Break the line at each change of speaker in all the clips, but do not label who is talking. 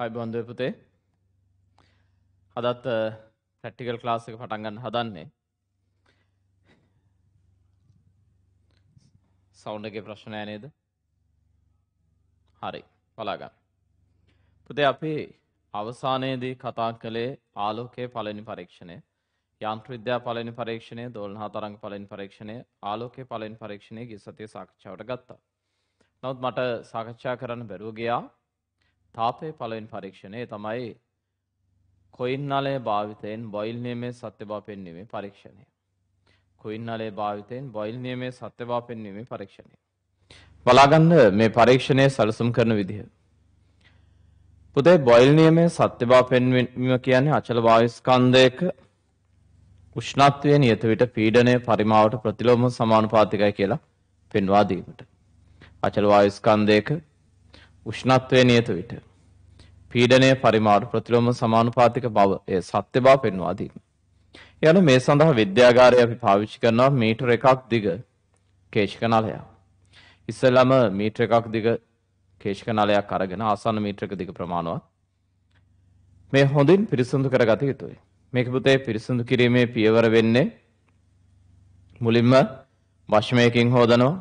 අයිබන්ධය පුතේ. අදත් පැට්ටිකල් ක්ලාස් එක පටන්ගන්න හදන්නේ. සෞන්ඩ එක ප්‍රශ්නය නේද? හරි බලාගන්න පුතේ අපි අවසානයේදී කතා කළේ ආලෝකයේ පළවෙනි පරීක්ෂණය. යන්ත්‍ර විද්‍යා පළවෙනි පරීක්ෂණය දෝලනා තරංග පළවෙනි පරීක්ෂණය ආලෝකයේ පළවෙනි පරීක්ෂණය ගිය සතියේ සාකච්ඡාවට ගත්තා. නමුත් මට සාකච්ඡා කරන්න බැරුව ගියා. තාපයේ පළවෙනි පරීක්ෂණය තමයි කොයින් නලය භාවිතයෙන් බොයිල් නියමයේ සත්‍ය බව පෙන්වීමේ පරීක්ෂණය. කොයින් නලය භාවිතයෙන් බොයිල් නියමයේ සත්‍ය බව පෙන්වීමේ පරීක්ෂණය. බලාගන්න මේ පරීක්ෂණය සැලසුම් කරන විදිහ. පුතේ බොයිල් නියමයේ සත්‍ය බව පෙන්වීම කියන්නේ අචල වායු ස්කන්ධයක උෂ්ණත්වය නියත විට පීඩනය පරිමාවට ප්‍රතිලෝම සමානුපාතිකයි කියලා පෙන්වා දීමට. අචල වායු ස්කන්ධයක උෂ්ණත්වය නියත විට පීඩනය පරිමාවට ප්‍රතිලෝම සමානුපාතික බව ඒ සත්‍ය බව පෙන්වා දීම. යන මේ සඳහා විද්‍යාගාරය අපි පාවිච්චි කරනවා මීටර එකක් දිග කේශක නලයක්. ඉස්සෙල්ලාම මීටර එකක් දිග කේශක නලයක් අරගෙන ආසන්න මීටරක දිග ප්‍රමාණවත් මේ හොඳින් පිරිසිදු කරගත යුතුයි. මේක පුතේ පිරිසිදු කිරීමේ පියවර වෙන්නේ මුලින්ම වශ්මයකින් හෝදනවා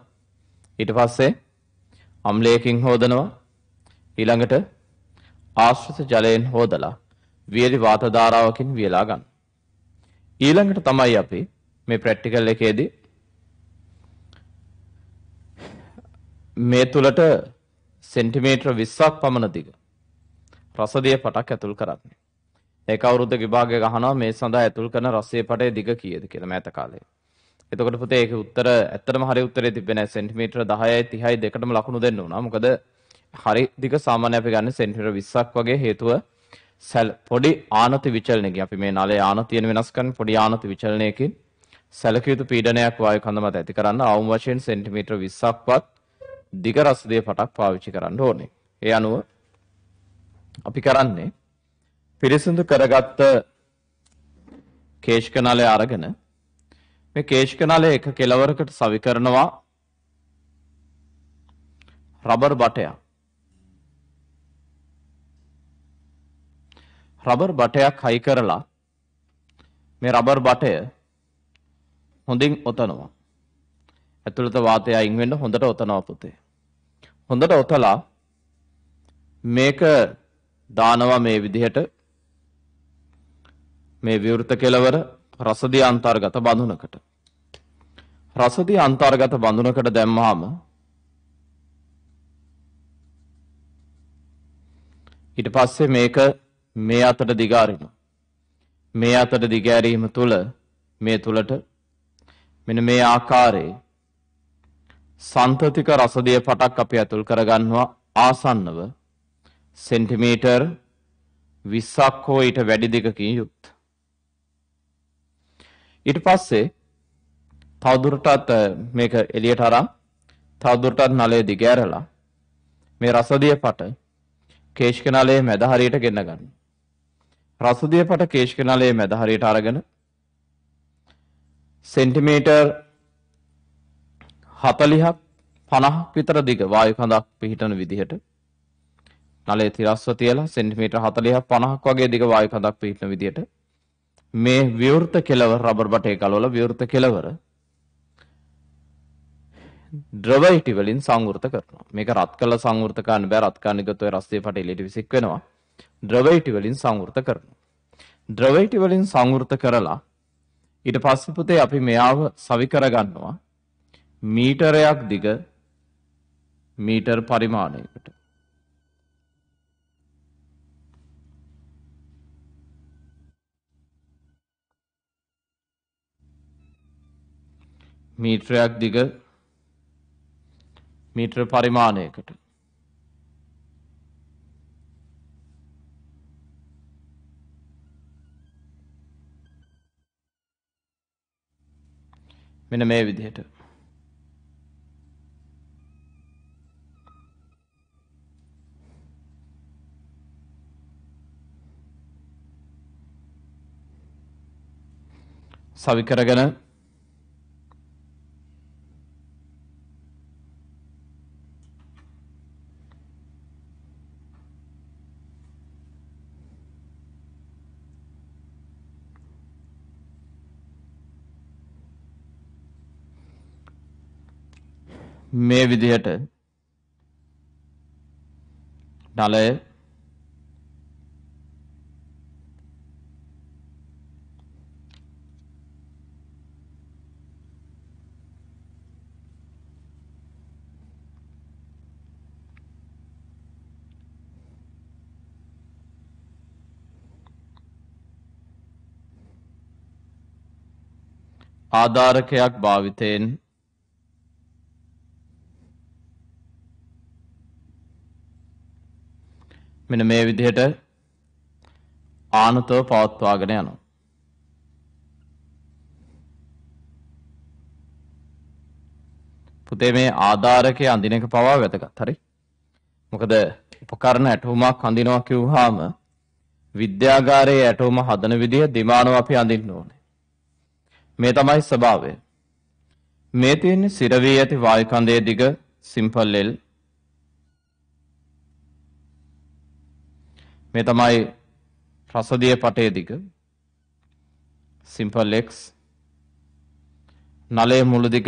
ඊට පස්සේ අම්ලයකින් හෝදනවා ඊළඟට ආශ්‍රිත ජලයෙන් හෝදලා වියලි වාත ධාරාවකින් වියලා ගන්න. ඊළඟට තමයි අපි මේ ප්‍රැක්ටිකල් එකේදී මේ තුලට සෙන්ටිමීටර 20ක් පමණ දිග රසදිය පටක් ඇතුල් කරන්නේ. ඒක අවුරුද්ද විභාගය ගහනවා මේ සඳහා ඇතුල් කරන රසයේ පටේ දිග කීයද කියලා මෑත කාලේ. එතකොට පුතේ ඒකේ උත්තර ඇත්තටම හරි උත්තරේ තිබ්බේ නැහැ සෙන්ටිමීටර 10යි 30යි දෙකටම ලකුණු දෙන්න උනා. මොකද හරි දිග සාමාන්‍ය අපි ගන්න සෙන්ටිමීටර 20ක් වගේ හේතුව පොඩි ආනති විචලනයකින් අපි මේ නලයේ ආනතියන වෙනස් කරන පොඩි ආනති විචලනයකින් සැලකිය යුතු පීඩනයක් වායු කඳ මත ඇති කරන්න අවම වශයෙන් සෙන්ටිමීටර 20ක්වත් දිග රසදිය පටක් පාවිච්චි කරන්න ඕනේ. ඒ අනුව අපි කරන්නේ පිරිසිදු කරගත්ත කේශක නලය අරගෙන මේ කේශක නලය එක කෙලවරකට සවි කරනවා රබර් බටයක්. රබර් බටයක් හයි කරලා මේ රබර් බටය හොඳින් ඔතනවා. ඇතුළත වාතය අයින් වෙන්න හොඳට ඔතනවා පුතේ. හොඳට ඔතලා මේක දානවා මේ විදිහට මේ විවෘත කෙලවර රසදිය අන්තර්ගත බඳුනකට. රසදිය අන්තර්ගත බඳුනකට දැම්මහම ඊට පස්සේ මේක මේ අතට දිගාරිනවා. මේ අතට දිගෑරීම තුළ මේ තුළට මෙන්න මේ ආකාරයේ සන්තතික රසදිය පටක් අපි ඇතුල් කරගන්නවා ආසන්නව සෙන්ටිමීටර් 20ක් හෝ ඊට වැඩි දිගකින් යුක්ත. ඊට පස්සේ තවදුරටත් මේක එළියට අරන් තවදුරටත් නලය දිගෑරලා මේ රසදිය පට කේශක නලයේ මැද හරියට ගෙන්න ගන්න. රසදිය පට කේශක නලයේ මැද හරියට අරගෙන සෙන්ටිමීටර් 40ක් 50ක් විතර දිග වායු කඳක් පිහිටන විදිහට නලයේ තිරස්ව තියලා සෙන්ටිමීටර් 40ක් 50ක් වගේ දිග වායු කඳක් පිහිටන විදිහට මේ විවෘත කෙලවර රබර් බටේ ගලවලා විවෘත කෙලවර ද්‍රව ඉටි වලින් සංවෘත කරනවා. මේක රත් කළ සංවෘත කරන්න බෑ රත් කරන්න ගියොත් ඔය රස්තිය පට එළියට විසික් වෙනවා. ද්‍රව ඉටි වලින් සංවෘත කරනවා. ද්‍රව ඉටි වලින් සංවෘත කරලා ඊට පස්සේ පුතේ අපි මෙයාව සවි කරගන්නවා මීටරයක් දිග මීටර් පරිමාණයකට. මීටරයක් දිග මීටර පරිමාණයකට මෙන්න මේ විදිහට. සවි මේ විදිහට. නලය. ආධාරකයක් භාවිතයෙන් මෙන මේ විදිහට ආනතව පවත්වාගෙන යනවා. පුතේ මේ ආධාරකය අඳින එක පවා වැදගත් හරි. මොකද උපකරණ ඇටුමක් අඳිනවා කිව්වහම විද්‍යාගාරයේ ඇටුම හදන විදිහ දිමානව අපි අඳින්න ඕනේ. මේ තමයි ස්වභාවය. මේ තියෙන්නේ සිර වී ඇති වායු කඳේ දිග සිම්පල් L මේ තමයි රසදිය පටේ දිග. Simple X. නලයේ මුළු දිග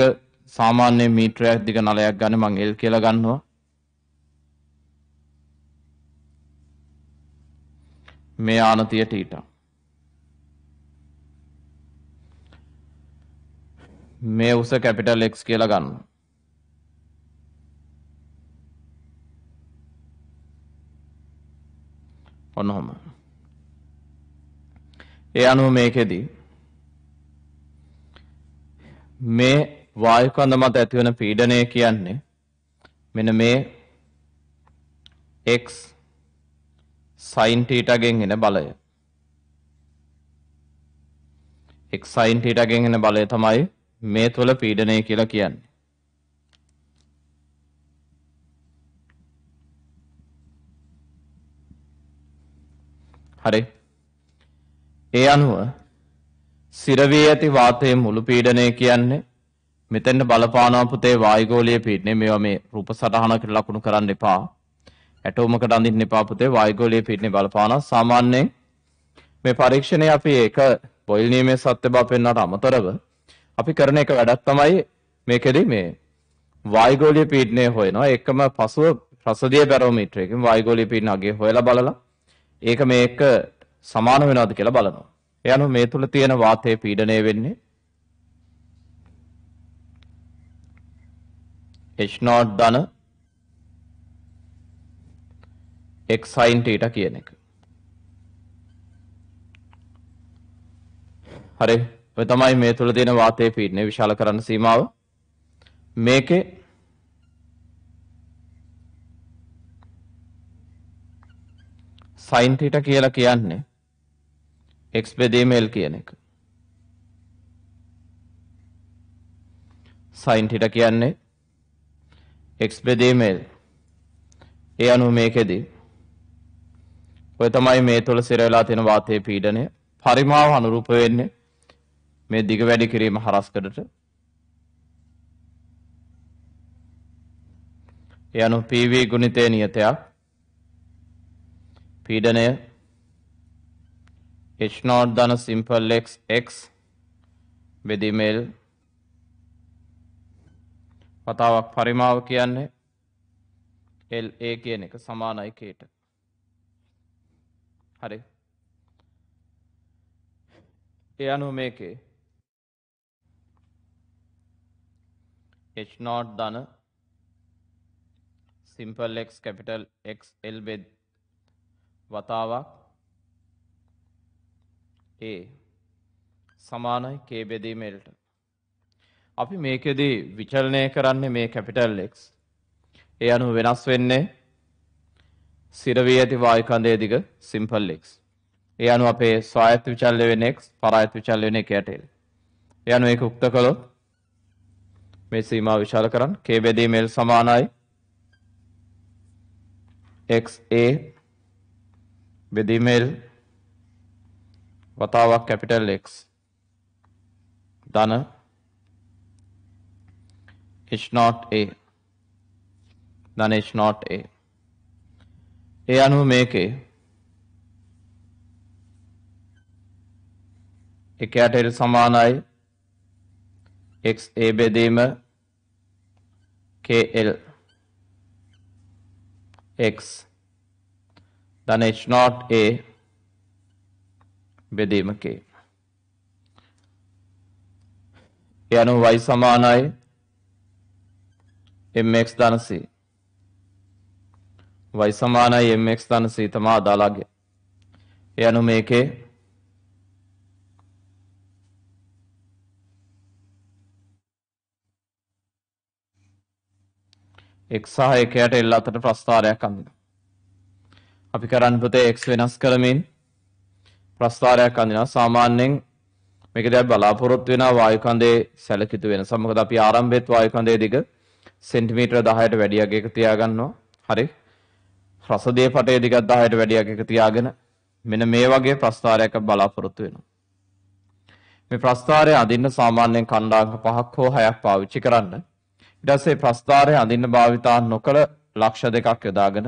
සාමාන්‍ය මීටරයක් දිග නලයක් ගන්න මං L කියලා ගන්නවා. මේ ආනතිය ටීටා. මේ උස කැපිටල් X කියලා ගන්න. ඔන්න ඔහොම. ඒ අනුව මේකෙදී මේ වායු කඳ මත ඇතිවන පීඩනය කියන්නේ මෙන්න මේ x sin θ ගෙන් එන බලය. x sin θ ගෙන් එන බලය තමයි මේ තුළ පීඩනය කියලා කියන්නේ. හරි. ඒ අනුව සිරවී ඇති වාතයේ මුළු පීඩනය කියන්නේ මෙතෙන්ට බලපානවා පුතේ වායුගෝලීය පීඩනය මේවා මේ රූප සටහනකට ලකුණු කරන්න එපා. ඇටෝමකට අඳින්න එපා පුතේ වායුගෝලීය පීඩනය බලපානවා. සාමාන්‍යයෙන් මේ පරීක්ෂණය අපි ඒක බොයිල් නියමයේ සත්‍ය බව පෙන්වන්නට අමතරව අපි කරන එක වැඩක් තමයි මේකෙදි මේ වායුගෝලීය පීඩනය හොයනවා. ඒකම පසුව රසදිය බැරෝමීටර එකකින් වායුගෝලීය පීඩන අගය හොයලා බලලා ඒක මේක සමාන වෙනවද කියලා බලනවා. ඒ අනුව මේ තුල තියෙන වාතයේ පීඩනය වෙන්නේ H0 ධන x sin θ කියන එක. හරි ඔය තමයි මේ තුළ තියෙන වාතයේ පීඩනය විශාල කරන්න සීමාව. මේකේ sin θ කියලා කියන්නේ x බෙදීම l කියන එක. sin θ කියන්නේ x බෙදීම l. ඒ අනුව මේකෙදී ඔය තමයි මේ තුළ සිර වෙලා තියෙන වාතයේ පීඩනය පරිමාව අනුරූප වෙන්නේ මේ දිග වැඩි කිරීම හරස්කඩට ඒ අනු PV ගුණිතය නියතයක් පීඩනය. H0 ධන සිම්පල් x x බෙදීමේල් වතාවක් පරිමාව කියන්නේ LA කියන එක සමානයි කේට හරි. ඒ අනුව මේකේ h naught ධන simple x capital X L බෙද වතාවක් A සමානයි k බෙදීම L ට. අපි මේකෙදී විචලනය කරන්නේ මේ capital X. ඒ අනුව වෙනස් වෙන්නේ සිර වී ඇති වායු කඳේ දිග simple X. ඒ අනුව අපේ ස්වායත්ත විචල්‍ය වෙන X පරායත්ත විචල්‍ය වෙන එක යට L. ඒ අනුව ඒක උක්ත කළොත් මේ සීමාව විශාල කරන්න k බෙදීම l සමානයි xa බෙදීම l වතාවක් කැපිටල් x ධන h not a ධන h not a. ඒ අනුව මේකේ එකයට l සමානයි xa බෙදීම KL x then H naught A බෙදීම K. ඒ අනුව y සමානයි mx ධන c. y සමානයි mx ධන c තමා අදාළගේ. ඒ අනුව මේකේ එක් සහ එකයට එල් අතර ප්‍රස්ථාරයක් අඳින. අපි කරන්න පුතේ x වෙනස් කරමින් ප්‍රස්ථාරයක් අඳිනවා. සාමාන්‍යයෙන් මේක දැන් බලාපොරොත්තු වෙනා වායු කඳේ සැලකිතු වෙනස. මොකද අපි ආරම්භයේත් වායු කඳේ දිග සෙන්ටිමීටර 10ට වැඩි අගයක තියාගන්නවා. හරි. රසදිය පටේ දිගත් 10ට වැඩි අගයක තියාගෙන මෙන්න මේ වගේ ප්‍රස්ථාරයක් බලාපොරොත්තු වෙනවා. මේ ප්‍රස්ථාරය අඳින්න සාමාන්‍යයෙන් කණ්ඩාංක 5ක් හෝ 6ක් පාවිච්චි කරන්න. ඊට පස්සේ ප්‍රස්ථාරය අඳින්න භාවිතා නොකළ ලක්ෂ දෙකක් යොදාගෙන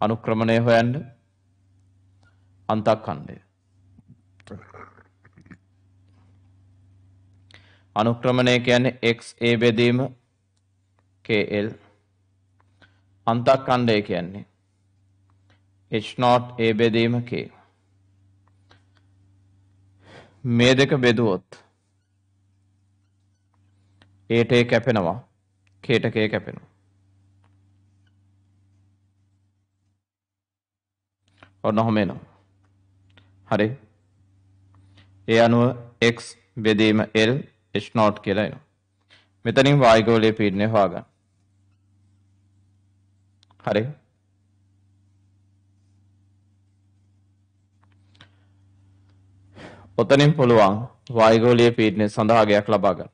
අනුක්‍රමණය හොයන්න අන්තක්ඛණ්ඩය. අනුක්‍රමණය කියන්නේ x a බෙදීම kl අන්තක්ඛණ්ඩය කියන්නේ h not a බෙදීම k මේ දෙක බෙදුවොත් ඒට කැපෙනවා කේටකය කැපෙනවා. ඔන්න හොම එනවා. හරි. ඒ අනුව x බෙදීම L H නෝට් කියලා එනවා. මෙතනින් වායුගෝලයේ පීඩනය හොයාගන්න. හරි. ඔතනින් පුළුවන් වායුගෝලීය පීඩනය සඳහා ගයක් ලබා ගන්න.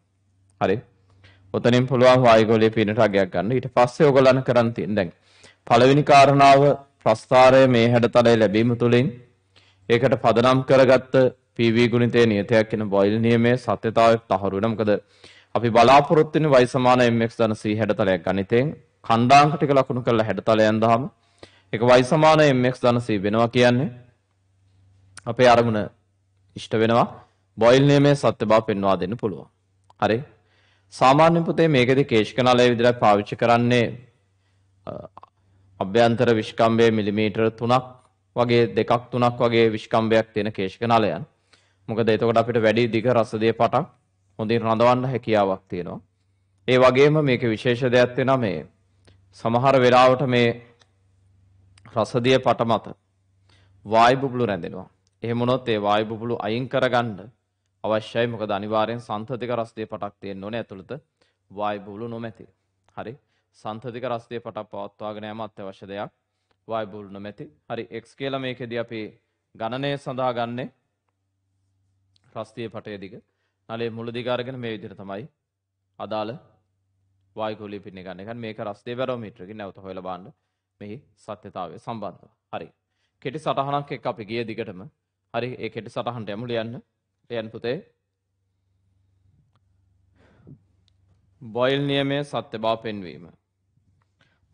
හරි. ඔතනින් පුළුවන් වායුගෝලීය පීඩනට අගයක් ගන්න. ඊට පස්සේ ඔයගොල්ලන් කරන් තියෙන දැන් පළවෙනි කාරණාව ප්‍රස්ථාරය මේ හැඩතලය ලැබීම තුළින් ඒකට පදනම් කරගත්ත PV ගුණිතයේ නියතයක් වෙන බොයිල් නියමයේ සත්‍යතාවය තහවුරු වෙනවා. මොකද අපි බලාපොරොත්තු වෙන y සමාන mx ධන c හැඩතලයක් ගණිතෙන් ඛණ්ඩාංක ටික ලකුණු කරලා හැඩතලයන් දාම ඒක y සමාන mx ධන c වෙනවා කියන්නේ අපේ අරමුණ ඉෂ්ට වෙනවා. බොයිල් නියමයේ සත්‍ය බව පෙන්වා දෙන්න පුළුවන්. හරි. සාමාන්‍ය පුතේ මේකෙදි කේශක නලය විදිහට පාවිච්චි කරන්නේ අභ්‍යන්තර විශ්කම්භය මිලිමීටර 3ක් වගේ දෙකක් තුනක් වගේ විශ්කම්භයක් තියෙන කේශක නලයන්. මොකද එතකොට අපිට වැඩි දිග රසදිය පටක් හොඳින් රඳවන්න හැකියාවක් තියෙනවා. ඒ වගේම මේකේ විශේෂ දෙයක් වෙනවා මේ සමහර වෙලාවට මේ රසදිය පට මත වායු බුබුලු රැඳෙනවා. එහෙම වුණොත් ඒ වායු බුබුලු අයින් කරගන්න අවශ්‍යයි. මොකද අනිවාර්යෙන් සන්තතික රසදිය පටක් තියෙන්න ඕනේ ඇතුළත වායු බුබුලු නොමැති. හරි. සන්තතික රසදිය පටක් පවත්වාගෙන යාම අත්‍යවශ්‍ය දෙයක්. වායු බුබුලු නොමැති. හරි x කියලා මේකෙදී අපි ගණනය සඳහා ගන්නේ රස්තිය පටය දිග. නලේ මුල දිග අරගෙන මේ විදිහට තමයි අදාළ වායුගෝලීය පින්නේ ගන්න. එකන් මේක රස්තිය බැරෝමීටරකින් නැවත හොයලා බලන්න මෙහි සත්‍යතාවය සම්බන්ධව. හරි. කෙටි සටහනක් එක්ක අපි ගිය දිගටම හරි ඒ කෙටි සටහනට යමු ලියන්න. ලියන්න පුතේ. බොයිල් නියමයේ සත්‍ය බව පෙන්වීම.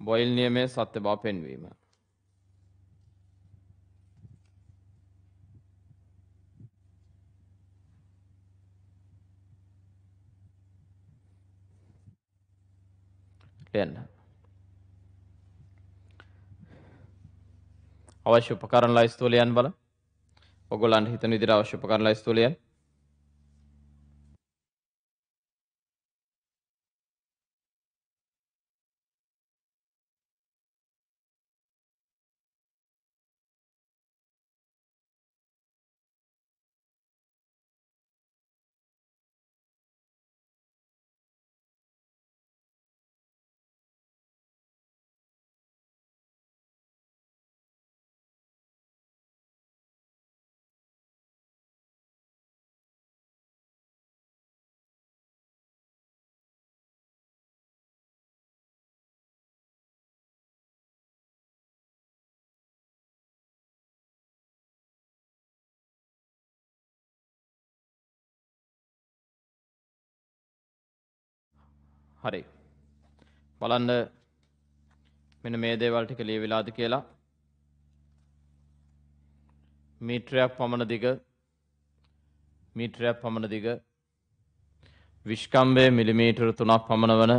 බොයිල් නියමයේ සත්‍ය බව පෙන්වීම. ලියන්න. අවශ්‍ය උපකරණ ලයිස්තුව ලියන්න බලන්න. ඔයගොල්ලන්ට හිතන විදිහට අවශ්‍ය උපකරණ ලයිස්තුව හරි. බලන්න මෙන්න මේ දේවල් ටික ලියවිලාද කියලා. මීටරයක් පමණ දිග මීටරයක් පමණ දිග විශ්කම්භය මිලිමීටර 3ක් පමණ වන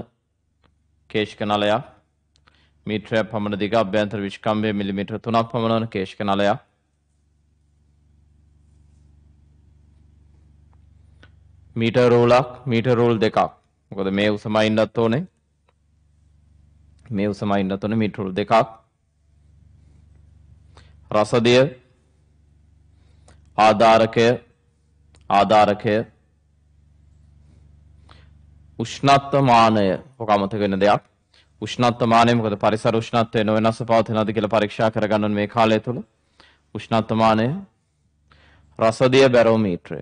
කේශික නලයක් මීටරයක් පමණ දිග අභ්‍යන්තර විස්කම්භය මිලිමීටර 3ක් පමණ වන කේශික නලයක් මීටර් රූලක් මීටර් රූල් දෙකක් මොකද මේ උසමයි ඉන්නත් ඕනේ. මේ උසමයි ඉන්නත් ඕනේ මීටර් රූල් දෙකක්. රසදිය ආධාරකය ආධාරකය උෂ්ණත්වමානය. ඔක අමතක වෙන දෙයක්. උෂ්ණත්වමානය මොකද? පරිසර උෂ්ණත්වය නොවෙනස්ව පවතිනවද කියලා පරීක්ෂා කරගන්න මේ කාලය තුල උෂ්ණත්වමානය. රසදිය බැරෝමීටරය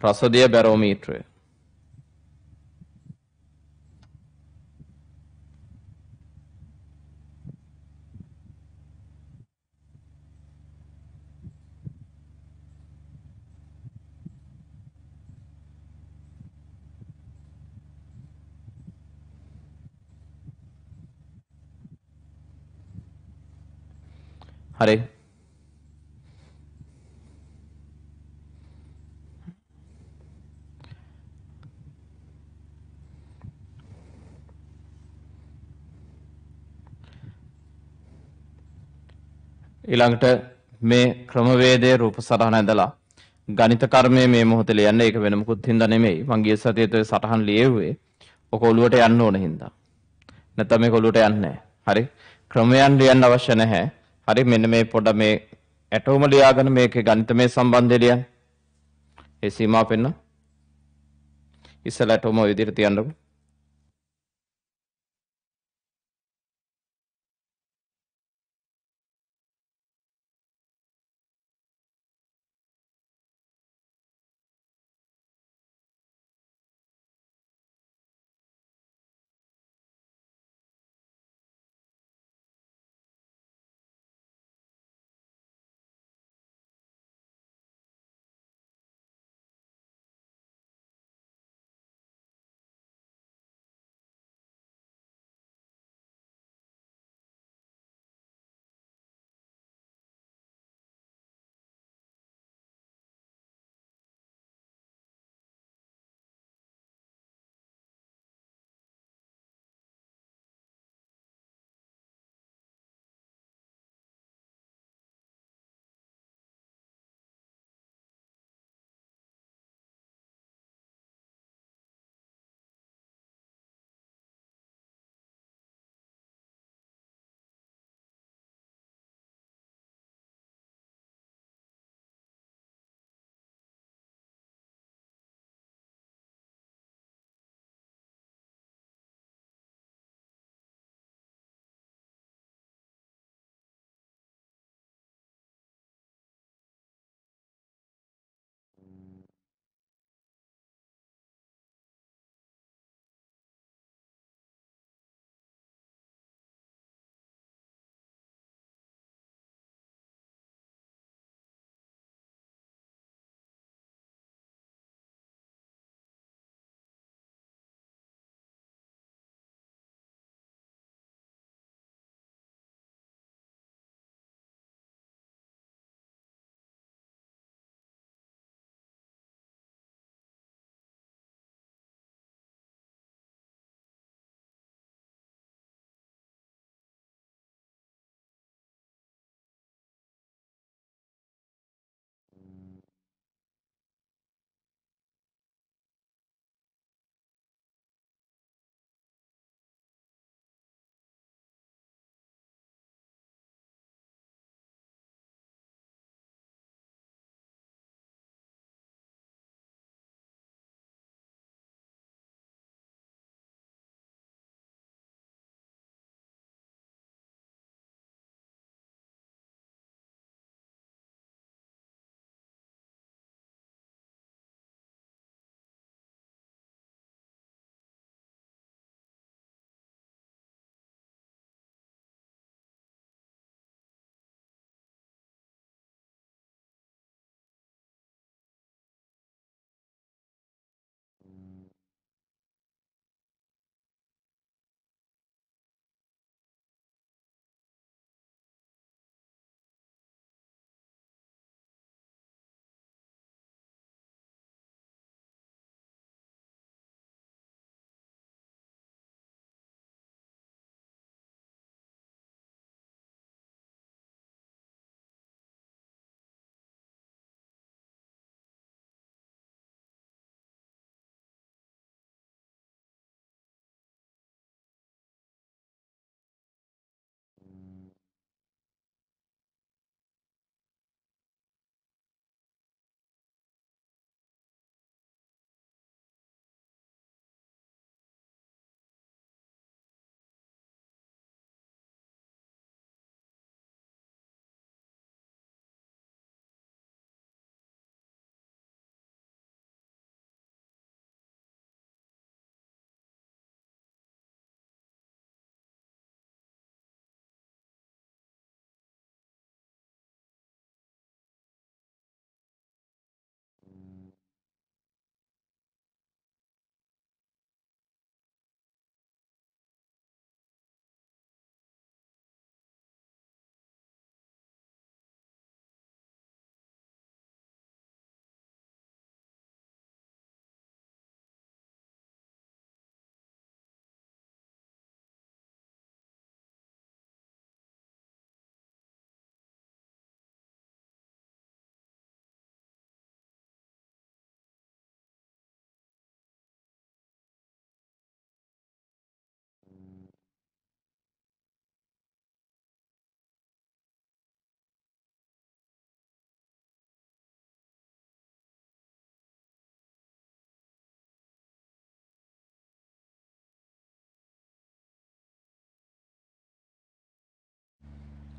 රසදිය බැරෝමීටරය. හරි. ඊළඟට මේ ක්‍රමවේදයේ රූප සටහන ඇඳලා ගණිත කර්මය මේ මොහොතේ ලියන්න ඒක වෙන මොකුත් හින්දා නෙමෙයි. මං ගිය සතියේ සටහන් ලියෙව්වේ ඔක ඔළුවට යන්න ඕන හින්දා. නැත්නම් මේක ඔළුවට යන්නේ නැහැ. හරි? ක්‍රමයන් ලියන්න අවශ්‍ය නැහැ. හරි? මෙන්න මේ පොඩ මේ ඇටෝම ලියාගෙන මේකේ ගණිතමය සම්බන්ධය ලියන්න. ඒ සීමා පෙන්න. ඉස්සල ඇටෝම ඔය විදිහට තියන්නකෝ.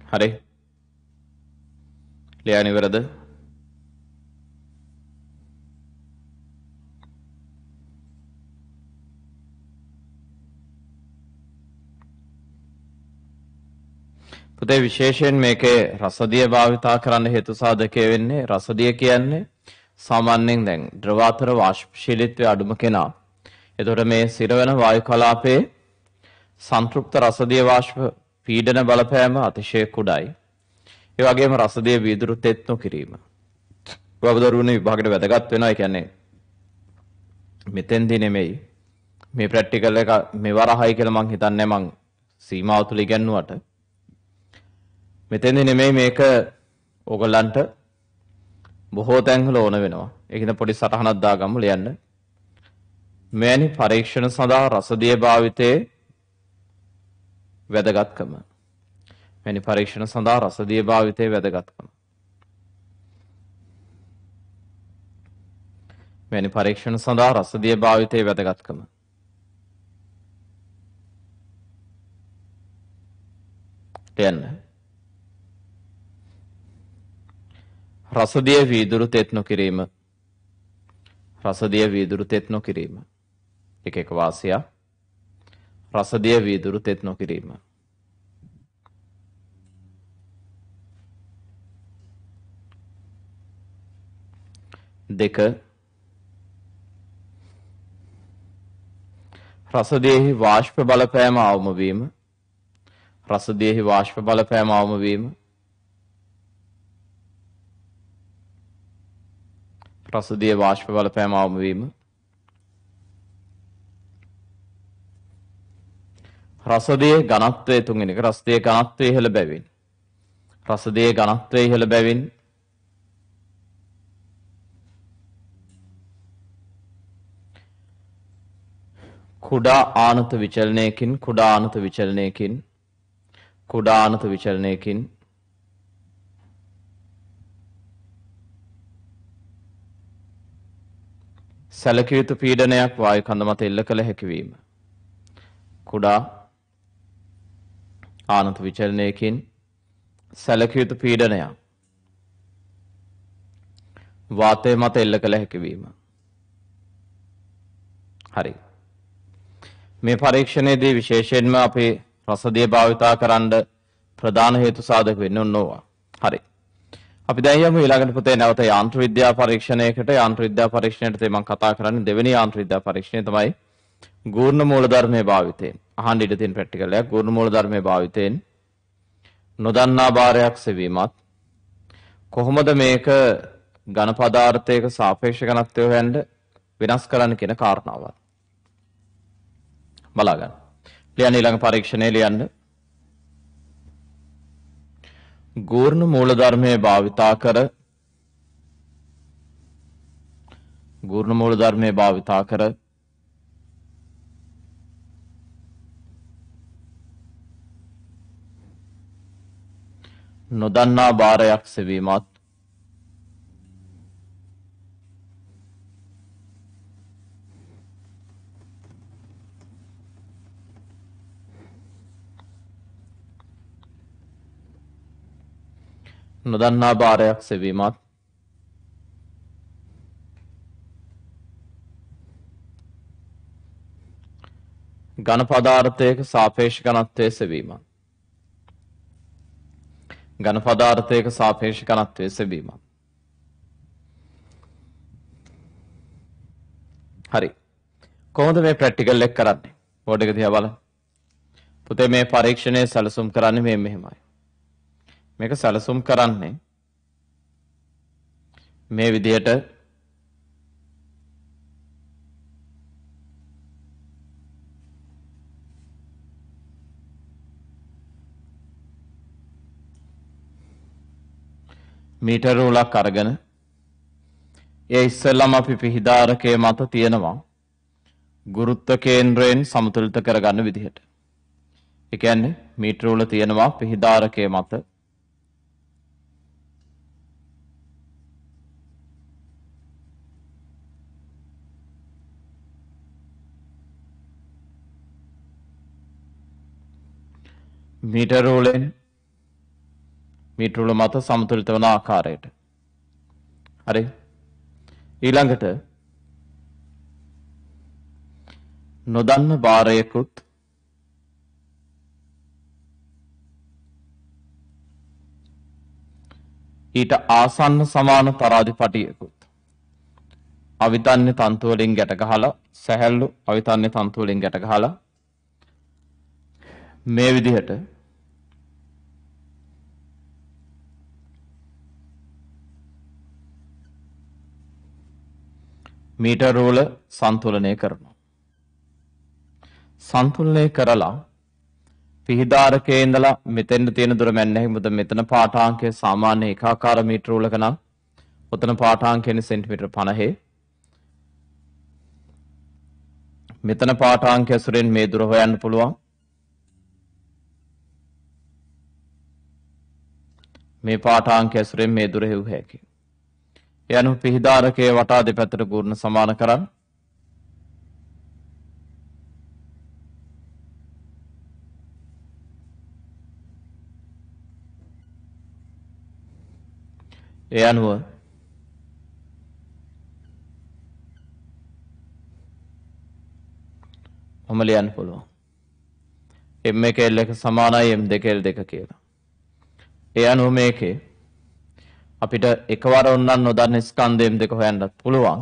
හරි ලියන්න ඉවරද පුතේ විශේෂයෙන් මේකේ රසදිය භාවිතා කරන්න හේතු සාධකය වෙන්නේ රසදිය කියන්නේ සාමාන්‍යයෙන් දැන් ද්‍රවාතර වාෂ්පශීලීත්වය අඩුම කෙනා. එතකොට මේ සිරවන වායු කලාපයේ සංතෘප්ත රසදිය වාෂ්ප පීඩන බලපෑම අතිශය කුඩායි. ඒ වගේම රසදිය වීදුරු තෙත් නොකිරීම. වබදරුවනේ විභාගයට වැදගත් වෙනවා. ඒ කියන්නේ මෙතෙන්දී නෙමෙයි මේ ප්‍රැක්ටිකල් එක මෙවරහයි කියලා මං හිතන්නේ මං සීමාව තුල ඉගෙනුවට මෙතෙන්දි නෙමෙයි මේක ඕගොල්ලන්ට බොහෝ තැන්වල ඕන වෙනවා. ඒකින පොඩි සටහනක් දාගමු ලියන්න. මෙවැනි පරීක්ෂණ සඳහා රසදිය භාවිතයේ වැදගත්කම. මෙවැනි පරීක්ෂණ සඳහා රසදිය භාවිතයේ වැදගත්කම. මෙවැනි පරීක්ෂණ සඳහා රසදිය භාවිතයේ වැදගත්කම. ලියන්න. රසදිය වීදුරු තෙත් නොකිරීම රසදිය වීදුරු තෙත් නොකිරීම එක එක වාසියක් රසදිය වීදුරු තෙත් නොකිරීම. දෙක. රසදියෙහි වාෂ්ප බලපෑම අවම වීම. රසදියෙහි වාෂ්ප බලපෑම අවම වීම. රසදිය වාශ්ප බලපෑම අවමවීම රසදයේ ගනත්වය තුන්ගෙන එක රස්දය ගනත්වය ඉහළ බැවින් රසදයේ ගනත්වය ඉහළ බැවින් කුඩා ආනත විචලනයකින් කුඩා ආනත විචලනයකින් කුඩා ආනත විචලනයකින් සැලකිය යුතු පීඩනයක් වායු කඳ මත එල්ල කළ හැකිවීම. කුඩා ආනත විචලනයකින් සැලකිය යුතු පීඩනයක් වාතය මත එල්ල කළ හැකිවීම. හරි. මේ පරීක්ෂණයේදී විශේෂයෙන්ම අපේ රසදිය භාවිතා කරන්න ප්‍රධාන හේතු සාධක වෙන්න ඕනවා. හරි. අපි දැන් යමු ඊළඟට පුතේ නැවත යාන්ත්‍ර විද්‍යා පරීක්ෂණයකට යාන්ත්‍ර විද්‍යා පරීක්ෂණයට මම කතා කරන්නේ දෙවෙනි යාන්ත්‍ර විද්‍යා පරීක්ෂණය තමයි ගූර්ණ මූලධර්මයේ භාවිතයෙන්. අහන්න ඉඩ තියෙන ප්‍රැක්ටිකල් එකක් ගූර්ණ මූලධර්මයේ භාවිතයෙන් නොදන්නා භාරයක් සෙවීමත් කොහොමද මේක ඝන පදාර්ථයක සාපේක්ෂ ඝනත්වය හොයන්න වෙනස් කරන්න කියන කාරණාවත් බලා ගන්න. ලියන්න ඊළඟ පරීක්ෂණය ලියන්න ගූර්ණ මූලධර්මය භාවිතා කර ගූර්ණ මූලධර්මය භාවිතා කර නොදන්නා භාරයක් සෙවීමත් නොදන්නා භාරයක් සෙවීමත් ඝන පදාර්ථයක සාපේක්ෂ ඝනත්වයේ සෙවීමත් ඝන පදාර්ථයක සාපේක්ෂ ඝනත්වයේ සෙවීමත් හරි. කොහොමද මේ ප්‍රැක්ටිකල් එක කරන්නේ? බෝඩ් එක දිහා බලන්න. පුතේ මේ පරීක්ෂණය සැලසුම් කරන්නේ මේ මෙහෙමයි. මේක සැලසුම් කරන්නේ මේ විදිහට මීටර රූලක් අරගෙන ඒ ඉස්සෙල්ලම අපි පිහිදාරකයේ මත තියෙනවා ගුරුත්ව කේන්ද්‍රයෙන් සමතුලිත කරගන්න විදිහට. ඒ කියන්නේ මීටර රූල තියෙනවා පිහිදාරකයේ මත මීටරෝලෙන් මීටර් මත සමතුලිත වන ආකාරයට. හරි. ඊළඟට නොදන්න භාරයකුත් ඊට ආසන්න සමාන තරාදිපටියකුත් අවිතන්‍ය තන්තු වලින් ගැට ගහලා සැහැල්ලු අවිතන්‍ය තන්තු වලින් ගැට ගහලා මේ විදිහට මීටර් රෝල සන්තුලනය කරනවා. සන්තුලනය කරලා පිහිදාරකයේ ඉඳලා මෙතෙන්ට තියෙන දුර මැන්න හිමුද මෙතන පාඨාංකය සාමාන්‍ය ඒකාකාර මීටර රෝලක නම් ඔතන පාඨාංකයනේ සෙන්ටිමීටර් 50 මෙතන පාඨාංකය ඇසුරෙන් මේ දුර හොයන්න පුළුවන්. මේ පාඨාංකය ඇසුරෙන් මේ දුර හෙව් හැකියි යනු පිහිදාරකයේ වටා දෙපැත්තට ගුණ සමාන කරන්න. ඒ අනුව මම ලියන්න පුළුවන්. එම් එක එල් එක සමානයි එම් දෙක එල් දෙක කියලා. ඒ අනුව මේකේ අපිට එකවර ඔන්නන් නොදන්න ස්කන්ධයම් දෙක හොයන්නත් පුළුවන්.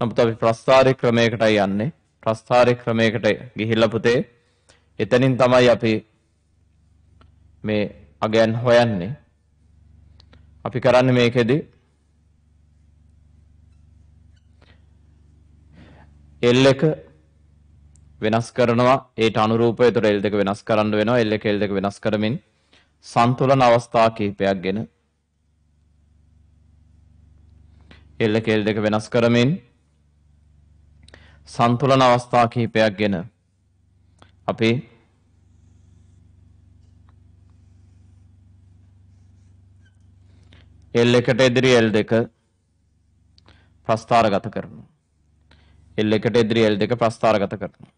නමුත් අපි ප්‍රස්ථාරය ක්‍රමයකටයි යන්නේ. ප්‍රස්ථාරය ක්‍රමයකට ගිහිල්ලා පුතේ එතනින් තමයි අපි මේ අගයන් හොයන්නේ. අපි කරන්නේ මේකෙදි L එක වෙනස් කරනවා ඒට අනුරූපව ඒතර L දෙක වෙනස් කරන්න වෙනවා L එක L දෙක වෙනස් කරමින් සන්තුලන අවස්ථා කිහිපයක් ගෙන එල්ල කෙල් දෙක වෙනස් කරමින් සන්තුලන අවස්ථා කිහිපයක් ගෙන අපි එල් එකට එදිරි එල් දෙක ප්‍රස්ථාරගත කරනවා. එල් එකට එදිරි එල් දෙක ප්‍රස්ථාරගත කරනවා.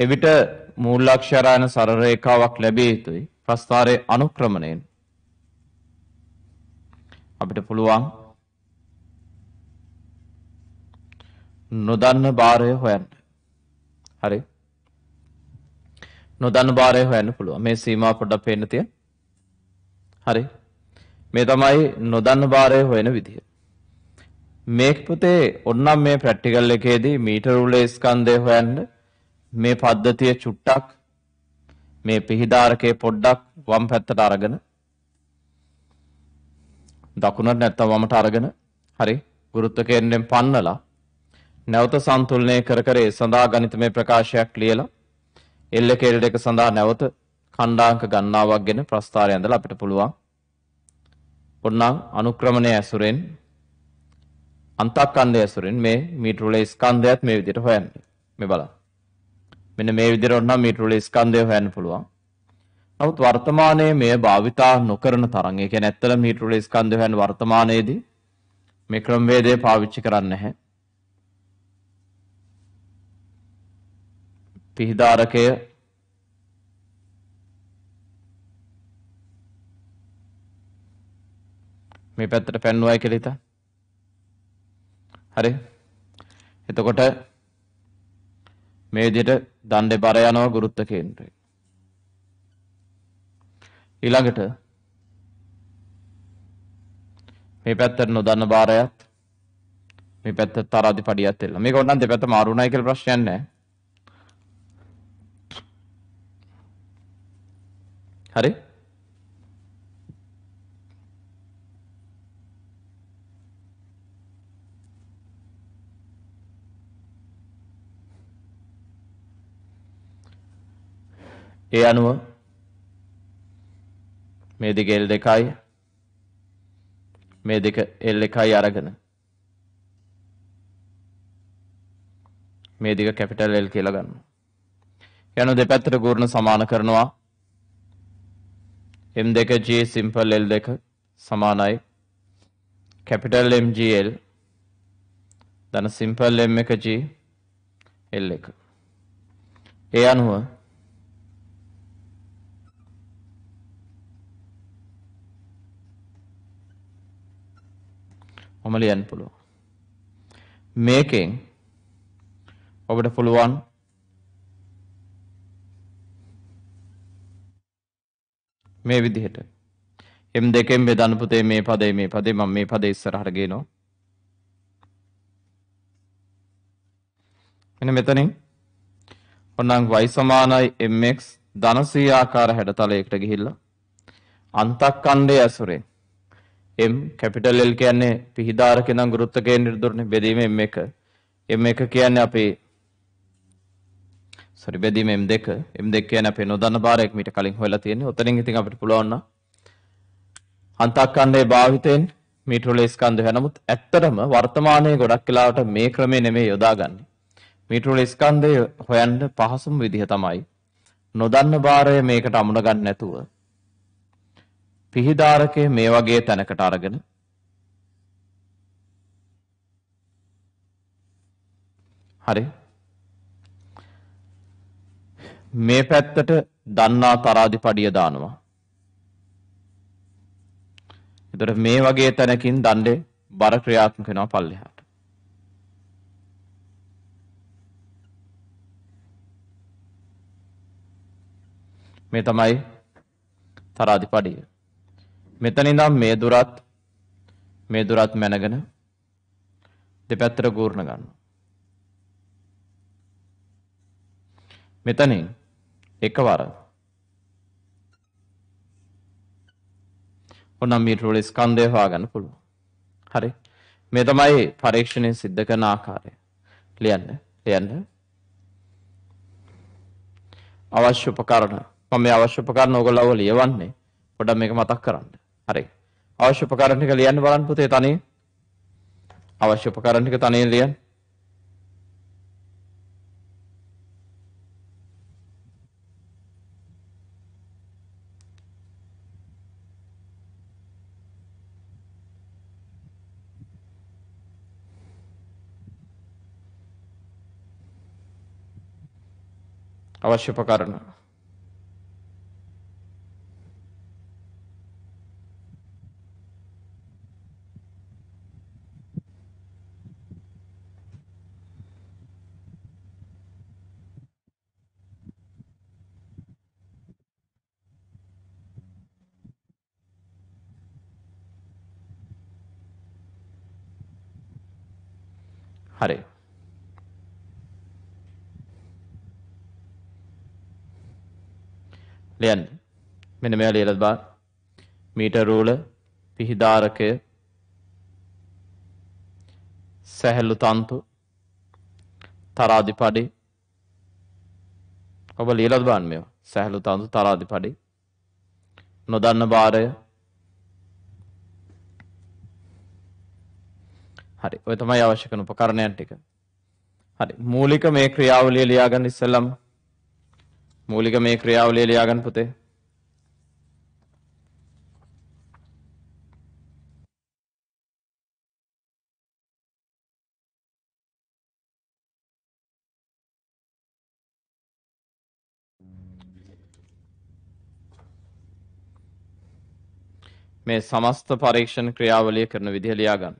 එවිට මූල්ලක්ෂරයන සරරේකාවක් ලැබිය යුතුයි ප්‍රස්ථාරය අනුක්‍රමණයෙන් අපිට පුළුවන් නොදන්න භාරය හොයන්න. හරි. නොදන්න භාරය හොයන්න පුළුවන්. මේ සීමා පොඩ්ඩක් පේන්න තිය. හරි. මේ තමයි නොදන්න භාරය හොයන විදිහ. මේක පුතේ ඔන්නම් මේ ප්‍රැක්ටිකල් එකේදී මීටර උලේ ස්කන්ධය හොයන්න මේ පද්ධතිය චුට්ටක් මේ පිහිදාරකේ පොඩ්ඩක් වම් පැත්තට අරගෙන දකුණට නැත්තම් වමට අරගෙන හරි ගුරුත්ව කේන්ද්‍රයෙන් පන්නලා නැවත සන්තුලනය කර කර ඒ සඳහා ගණිතමය ප්‍රකාශයක් ලියලා එල්ල කෙල් දෙක සඳහා නැවත කණ්ඩාංක ගණනාවක් ගෙන ප්‍රස්ථාරය ඇඳලා අපිට පුළුවන් ඔන්නම් අනුක්‍රමණය ඇසුරෙන් අන්තක්කන්දය ඇසුරෙන් මේ මීටරුලේ ස්කන්ධයත් මේ විදිහට හොයන්න. මේ බලන්න. මෙන්න මේ විදිහට ඔන්නම් මීටරුලේ ස්කන්ධය හොයන්න පුළුවන්. නමුත් වර්තමානයේ මේ භාවිතා නොකරන තරම් ඒ කියන්නේ ඇත්තට මීටරුලේ ස්කන්ධය හොයන වර්තමානයේදී මේ ක්‍රමවේදය පාවිච්චි කරන්නේ නැහැ. පිහිදාරකය මේ පැත්තට පැන්නුවයි කියලා හිතා. හරි. එතකොට මේ විදිහට දණ්ඩේ බර යනවා ගුරුත්ව කේන්ද්‍රය. ඊළඟට මේ පැත්තට නොදන්න බාරයත් මේ පැත්ත තරාදිපඩියත් එල්ල. මේක ඕනනම් දෙපැත්ත මාරුණයි කියලා ප්‍රශ්නයක් නැහැ. හරි ඒ අනුව මේ දෙක එල් දෙකයි මේ දෙක එල් එකයි අරගෙන මේ දෙක කැපිටල් එල් කියලා ගන්න. යනු දෙපැත්තට ගුරුණ සමාන කරනවා M2G සිම්පල් L2 සමානයි. කැපිටල් MGL ධන සිම්පල් M1G L1 ඒ අනුව මම ලියන්න පුළුවන්. මේකෙන් ඔබට පුළුවන් මේ විදිහට. එම් දෙකෙන් බෙදන්න පුතේ මේ පදේ මේ පදේ මම මේ පදේ ඉස්සරහට ගේනවා. එන්න මෙතනින්. ඔන්නම් y සමානයි mx ධන c ආකාර හැඩතලයකට ගිහිල්ලා අන්තක්කණ්ඩයේ ඇසුරෙන්. M කැපිටල් L කියන්නේ පිහිදාරක ඉඳන් ගුරුත්ව කේන්ද්‍රය දුරනේ බෙදීම m1 m1 කියන්නේ අපේ සරි බෙදීම M2 M2 කියන්නේ අපේ නොදන්න බාරයක් මීට කලින් හොයලා තියෙන්නේ. ඔතනින් ඉතින් අපිට පුළුවන් නම් අන්තක්කණ්ඩයේ භාවිතයෙන් මීටර වල ස්කන්ධය නමුත් ඇත්තටම වර්තමානයේ ගොඩක් වෙලාවට මේ ක්‍රමේ නෙමෙයි යොදාගන්නේ. මීටර වල ස්කන්ධය හොයන්න පහසුම විදිහ තමයි නොදන්න බාරය මේකට අමුණ ගන්න නැතුව පිහිදාරකය මේ වගේ තැනකට අරගෙන හරි මේ පැත්තට දන්නා තරාදිපඩිය දානවා. එතකොට මේ වගේ තැනකින් දණ්ඩේ බර ක්‍රියාත්මක වෙනවා පල්ලෙහාට. මේ තමයි තරාදිපඩිය. මෙතන ඉඳන් මේ දුරත් මේ දුරත් මැනගෙන දෙපැත්තට ගූර්ණ ගන්නවා. මෙතනින් එකවර ඔන්න මීටර වල ස්කන්ධය හොයාගන්න පුළුවන්. හරි. මේ තමයි පරීක්ෂණය සිද්ධ කරන ආකාරය. ලියන්න. ලියන්න. අවශ්‍ය උපකරණ. මම මේ අවශ්‍ය උපකරණ ඔයගොල්ලෝ ලියවන්නේ. පොඩ්ඩක් මේක මතක් කරන්න. හරි. අවශ්‍ය උපකරණ ටික ලියන්න බලන්න පුතේ තනියෙන්. අවශ්‍ය උපකරණ ටික තනියෙන් ලියන්න. අවශ්‍ය උපකරණ හරි ලියන්න. මෙන්න මෙයා ලියලා බලන්න. මීටර රූල පිහිදාරකය සැහැල්ලු තන්තු තරාදිපඩි ඔබ ලියලා බලන්න මේවා. සැහැල්ලු තන්තු තරාදිපඩි නොදන්න බාරය හරි ඔය තමයි අවශ්‍ය කරන උපකරණයන් ටික. හරි මූලික මේ ක්‍රියාවලිය ලියාගන්න ඉස්සෙල්ලම මූලික මේ ක්‍රියාවලිය ලියාගන්න පුතේ. මේ සමස්ත පරීක්ෂණ ක්‍රියාවලිය කරන විදිහ ලියාගන්න.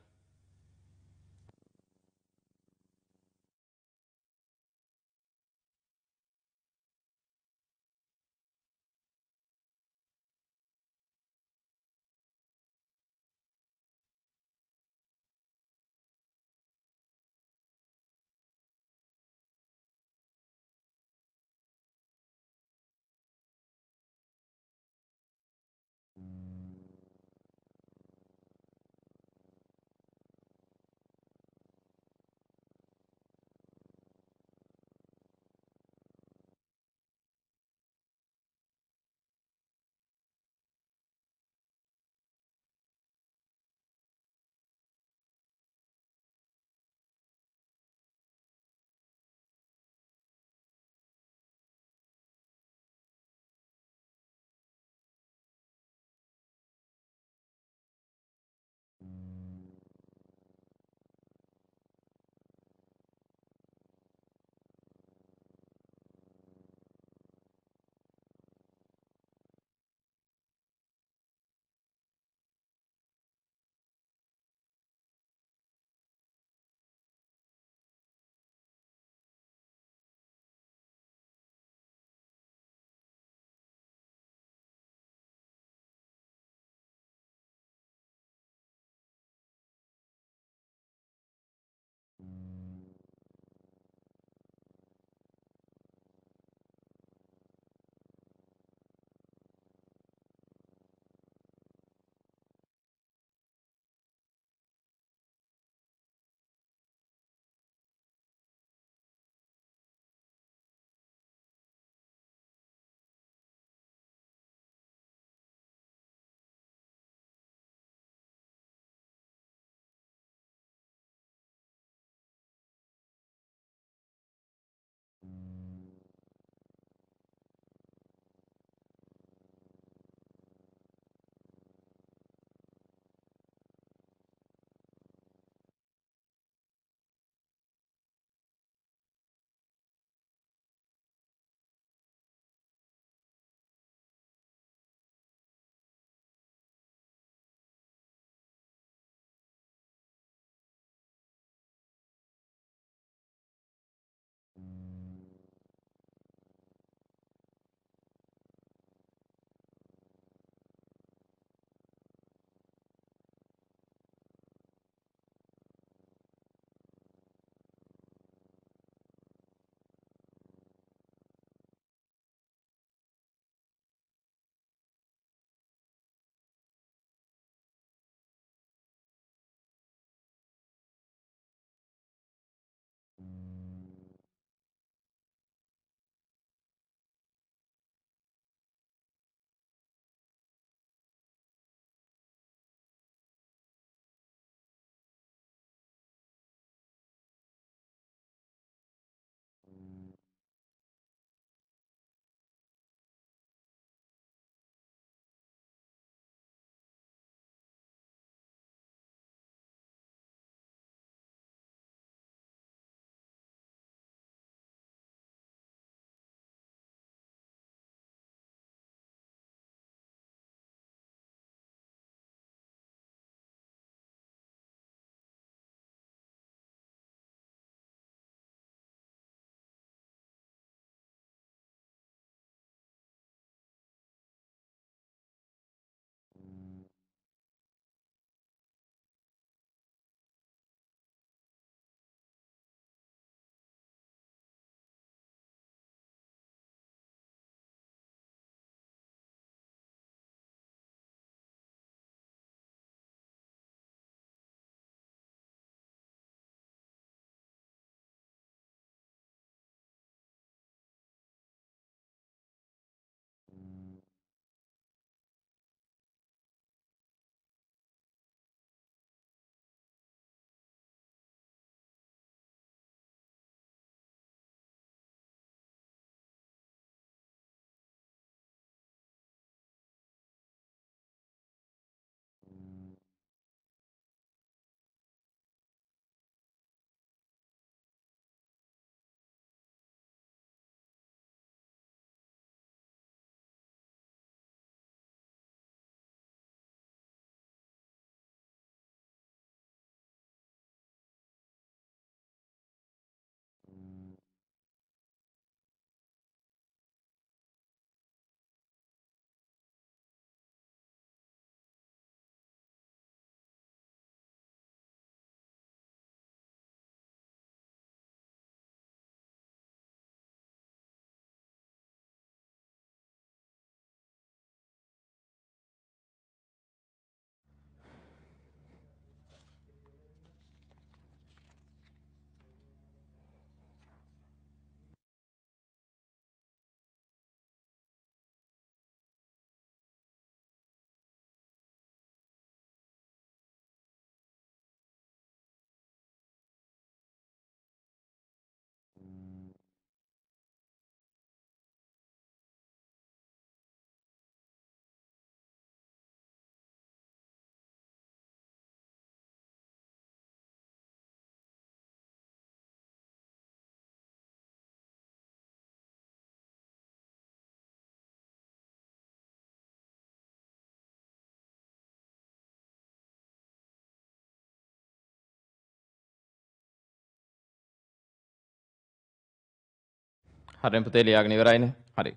හරියට පුතේ ලියාගෙන ඉවරයිනේ. හරි.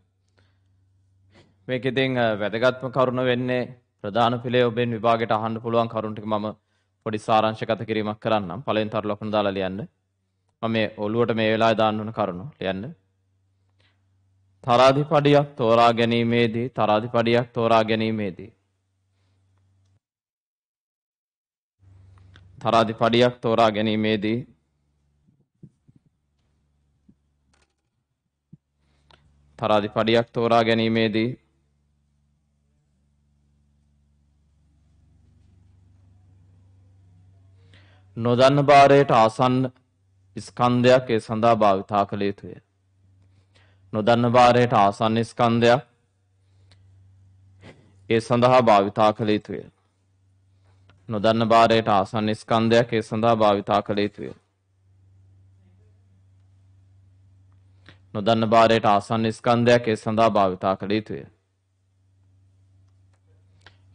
මේක ඉතින් අ, වැදගත්ම කරුණ වෙන්නේ ප්‍රධාන පිළේ ඔබෙන් විභාගයට අහන්න පුළුවන් කරුණ ටික මම පොඩි සාරාංශගත කිරීමක් කරන්නම්. පළවෙනි තර ලකුණු දාලා ලියන්න. මම මේ ඔළුවට මේ වෙලාවේ දාන්න ඕන කරුණ ලියන්න. තරාදිපඩියක් තෝරා ගැනීමේදී තරාදිපඩියක් තෝරා ගැනීමේදී තරාදිපඩියක් තෝරා ගැනීමේදී තරාදිපඩියක් තෝරා ගැනීමේදී නොදන්න භාරයට ආසන්න ස්කන්ධයක් ඒ සඳහා භාවිතා කළ යුතුය. නොදන්න භාරයට ආසන්න ස්කන්ධයක් ඒ සඳහා භාවිතා කළ යුතුය. නොදන්න භාරයට ආසන්න ස්කන්ධයක් ඒ සඳහා භාවිතා කළ යුතුය. නොදන්න භාරයට ආසන්න ස්කන්ධයක් ඒ සඳහා භාවිතා කළ යුතුය.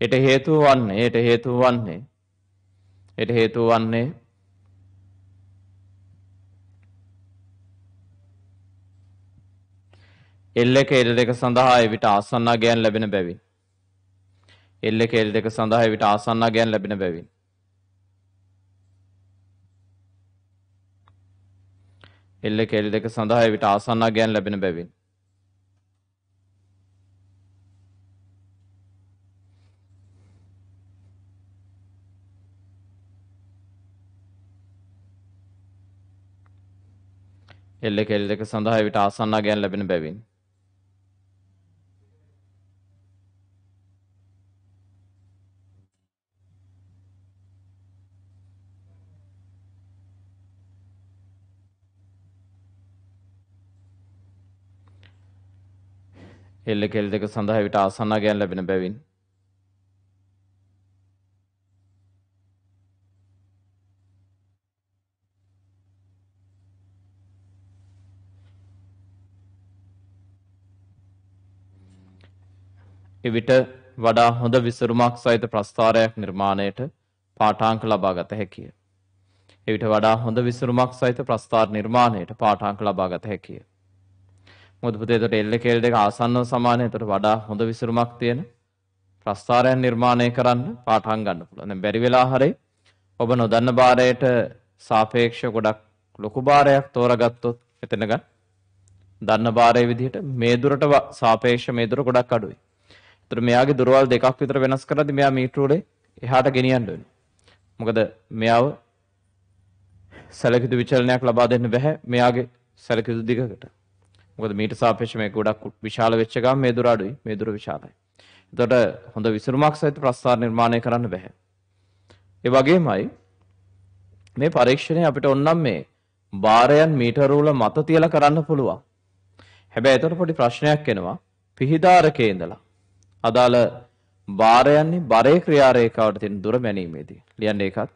එට හේතුව වන්නේ එට හේතුව වන්නේ එට හේතුව වන්නේ එල් එක එල් දෙක සඳහා එවිට ආසන්නාගයන් ලැබෙන බැවින්. එල් එක එල් දෙක සඳහා එවිට ආසන්නාගයන් ලැබෙන බැවින්. එල් එක එල් දෙක සඳහා එවිට ආසන්නාගයන් ලැබෙන බැවින්. එල් එක එල් දෙක සඳහා එවිට ආසන්නාගයන් ලැබෙන බැවින්. එල්ල කෙල් දෙක සඳහා විට ආසන්නාගයන් ලැබෙන බැවින් එවිට වඩා හොඳ විසරුමක් සහිත ප්‍රස්ථාරයක් නිර්මාණයට පාඨාංක ලබා ගත හැකිය. එවිට වඩා හොඳ විසරුමක් සහිත ප්‍රස්ථාර නිර්මාණයට පාඨාංක ලබා ගත හැකිය. මොකද පුතේ එතකොට L කේල් දෙක ආසන්නව සමානයි. එතකොට වඩා හොඳ විසරුමක් තියෙන ප්‍රස්ථාරයන් නිර්මාණය කරන්න පාඨාංක ගන්න පුළුවන්. දැන් බැරි වෙලා හරි ඔබ නොදන්න බාරයට සාපේක්ෂව ගොඩක් ලොකු බාරයක් තෝරගත්තොත් එතන ගන්න දන්න බාරයේ විදිහට මේ දුරට සාපේක්ෂ මේ දුර ගොඩක් අඩුයි. ඒතර මෙයාගේ දුරවල් දෙකක් විතර වෙනස් කරද්දි මෙයා මීටර උඩේ එහාට ගෙනියන්න ඕනේ. මොකද මෙයාව සැලකිතු විචලනයක් ලබා දෙන්න බෑ මෙයාගේ සැලකිතු දිගකට. මොකද මීට සාපේක්ෂව මේක ගොඩක් විශාල වෙච්ච ගමන් මේ දුර අඩුයි මේ දුර විශාලයි. එතකොට හොඳ විසුරුමක් සහිත ප්‍රස්ථාර නිර්මාණය කරන්න බෑ. ඒ වගේමයි මේ පරීක්ෂණය අපිට ඔන්නම් මේ බාරයන් මීටර වල මත තියලා කරන්න පුළුවන්. හැබැයි එතකොට පොඩි ප්‍රශ්නයක් එනවා. පිහිදාරකේ ඉඳලා අදාළ බාරයන්නේ බරේ ක්‍රියාරේඛාවට තියෙන දුර මැනීමේදී. ලියන්න ඒකත්.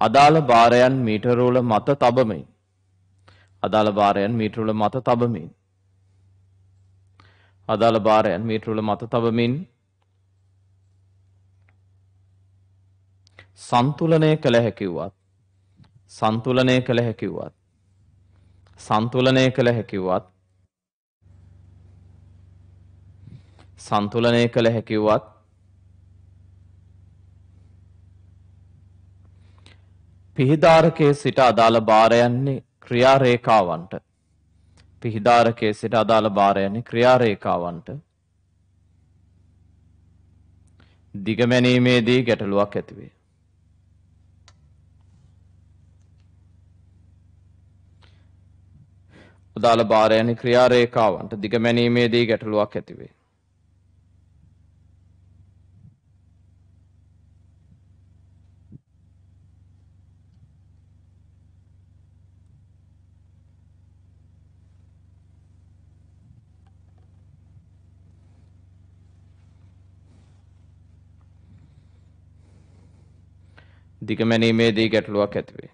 අදාළ බාරයන් මීටර වල මත තබමින් අදාළ බාරයන් මීටර වල මත තබමින්. අදාළ බාරයන් මීටර වල මත තබමින් සන්තුලනය කළ හැකිව්වත් සන්තුලනය කළ හැකිව්වත් සන්තුලනය කළ හැකිව්වත් සන්තුලනය කළ හැකිව්වත් පිහිදාරකයේ සිට අදාළ භාරයන්නේ ක්‍රියාරේඛාවන්ට පිහිදාරකයේ සිට අදාළ භාරයන්නේ ක්‍රියාරේඛාවන්ට දිගමැනීමේදී ගැටලුවක් ඇතිවේ. අදාළ භාරයන්නේ ක්‍රියාරේඛාවන්ට දිගමැනීමේදී ගැටලුවක් ඇතිවේ. දිගමැනීමේදී ගැටලුවක් ඇතිවේ.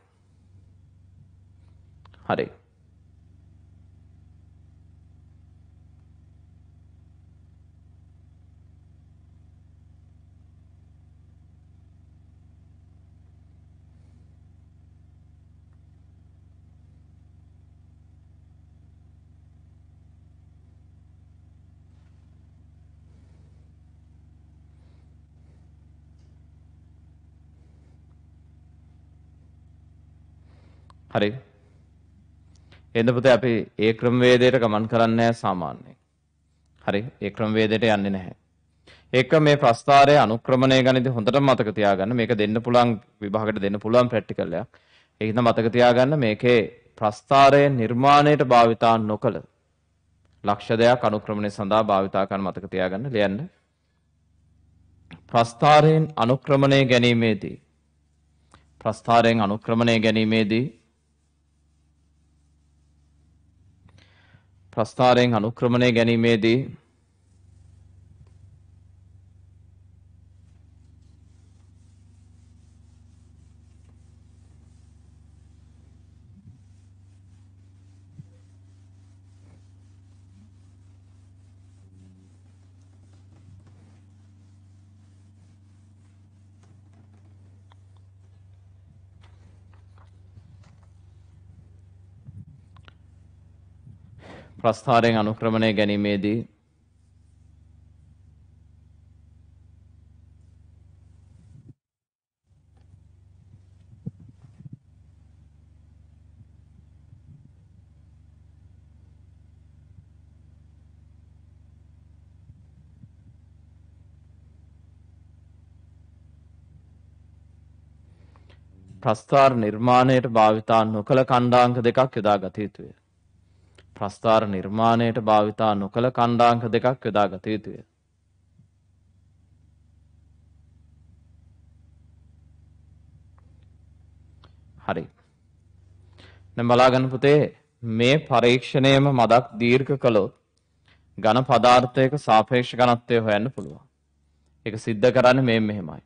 හරි. හරි. එන්න පුතේ අපි ඒ ක්‍රමවේදයට ගමන් කරන්නේ නැහැ සාමාන්‍යයෙන්. හරි. ඒ ක්‍රමවේදයට යන්නේ නැහැ. ඒක මේ ප්‍රස්ථාරය අනුක්‍රමණය ගණිතය හොඳට මතක තියාගන්න. මේක දෙන්න පුළුවන් විභාගයට දෙන්න පුළුවන් ප්‍රැක්ටිකල් එකක්. ඒක හින්දා මතක තියාගන්න මේකේ ප්‍රස්ථාරය නිර්මාණයට භාවිතා නොකළ ලක්ෂ දෙයක් අනුක්‍රමණය සඳහා භාවිතා කරන මතක තියාගන්න ලියන්න. ප්‍රස්ථාරයෙන් අනුක්‍රමණය ගැනීමේදී ප්‍රස්ථාරයෙන් අනුක්‍රමණය ගැනීමේදී ප්‍රස්ථාරයෙන් අනුක්‍රමණය ගැනීමේදී ප්‍රස්ථාරයෙන් අනුක්‍රමණය ගැනීමේදී ප්‍රස්ථාර නිර්මාණයට භාවිතා නොකළ කණ්ඩාංක දෙකක් යොදා ගත යුතුය. ප්‍රස්ථාර නිර්මාණයට භාවිතා නොකළ කණ්ඩාංක දෙකක් යොදා ගත යුතුය. හරි. දැන් බලාගන්න පුතේ මේ පරීක්ෂණයම මදක් දීර්ඝ කළොත් ඝන පදාර්ථයක සාපේක්ෂ ඝනත්වය හොයන්න පුළුවන්. ඒක सिद्ध කරන්නේ මේ මෙහෙමයි.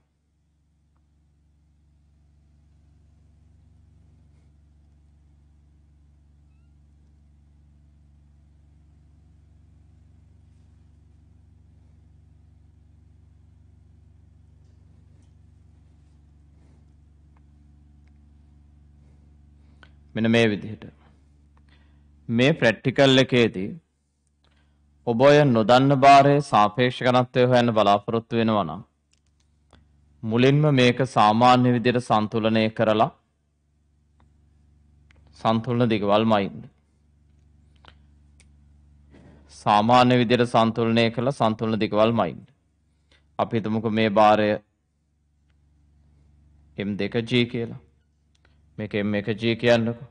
මෙන්න මේ විදිහට. මේ ප්‍රැක්ටිකල් එකේදී ඔබ ඔය නොදන්න බාරයේ සාපේක්ෂ ඝනත්වය හොයන්න බලාපොරොත්තු වෙනවා නම් මුලින්ම මේක සාමාන්‍ය විදිහට සන්තුලනය කරලා සන්තුලන දිගවල්මයින්ද සාමාන්‍ය විදිහට සන්තුලනය කළා සන්තුලන දිගවල්මයින්ද අපි හිතමුකෝ මේ බාරය M2G කියලා. මේක M1G කියන්නකෝ.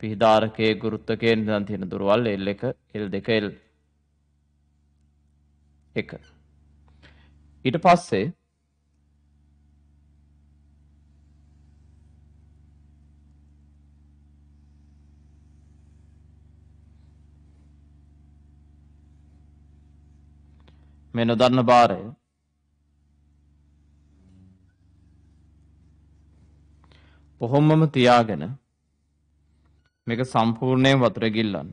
පිහිදාරකයේ ගුරුත්වකයෙන් ඉඳන් තියෙන දුරවල් L1 L2 L එක. ඊට පස්සේ මේ නොදන්න බාරය කොහොමම තියාගෙන මේක සම්පූර්ණයෙන් වතුර ගිල්ලන්න.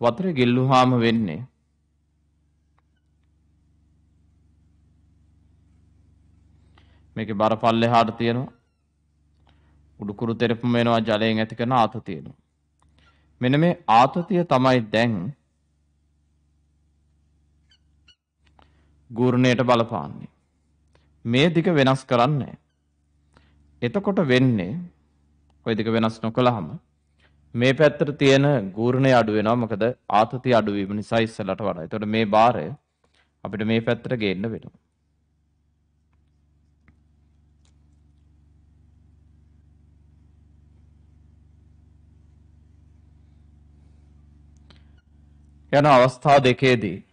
වතුර ගිල්ලුවාම වෙන්නේ මේකේ බර පල්ලෙහාට තියෙනවා උඩුකුරු තෙරපම වෙනවා ජලයෙන් ඇති කරන ආතතිය තියෙනවා. මෙන්න මේ ආතතිය තමයි දැන් ගූර්ණයට බලපාන්නේ. මේ දිග වෙනස් කරන්නේ. එතකොට වෙන්නේ ඔය දිග වෙනස් නොකළාම මේ පැත්තට තියෙන ගූර්ණය අඩු වෙනවා මොකද ආතතිය අඩු වීම නිසා ඉස්සලට වඩා. එතකොට මේ බාරය අපිට මේ පැත්තට ගේන්න වෙනවා. යන අවස්ථා දෙකේදී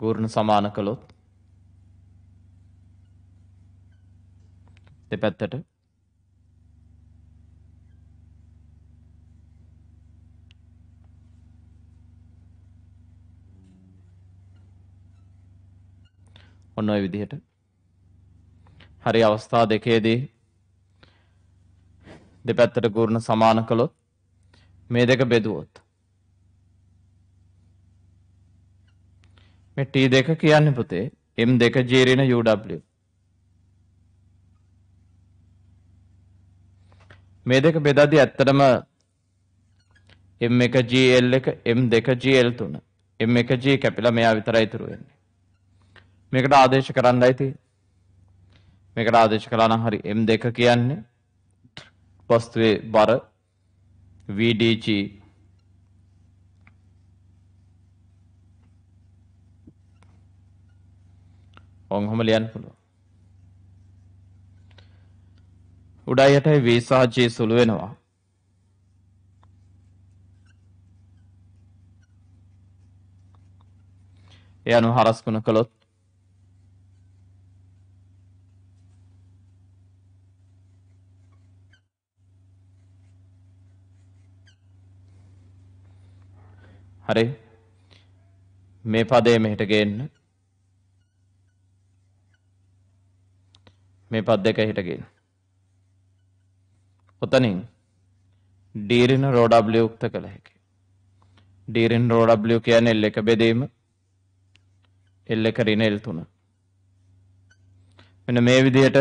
ගූර්ණ සමාන කළොත් දෙපැත්තට ඔන්න ඔය විදිහට හරි අවස්ථා දෙකේදී දෙපැත්තට ගුරුණ සමාන කළොත් මේ දෙක බෙදුවොත් මේ T2 කියන්නේ පුතේ M2G ඍණ UW. මේ දෙක බෙදද්දී ඇත්තටම M1G L1 M2G L3 M1G කැපිලා මෙයා විතරයි ඉතුරු වෙන්නේ. මේකට ආදේශ කරන්නයි තියෙන්නේ. මේකට ආදේශ කළා නම් හරි M2 කියන්නේ වස්තුවේ බර VDG ඔහොම ලියන්න පුළුවන්. උඩයි යටයි V සහ G සුළු වෙනවා. ඒ අනුව හරස් ගුණ කළොත් හරි මේ පදේ මෙහෙට ගේන්න මේ පද දෙක හිට ගේන්න ඔතනින් ඩීරින රෝඩබ්ලිය උක්ත කළ හැකි ඩීරින් රෝඩබ්ලිය කියන්නේ එල් එක බෙදීම එල් එක රින එල් තුන මෙන්න මේ විදිහට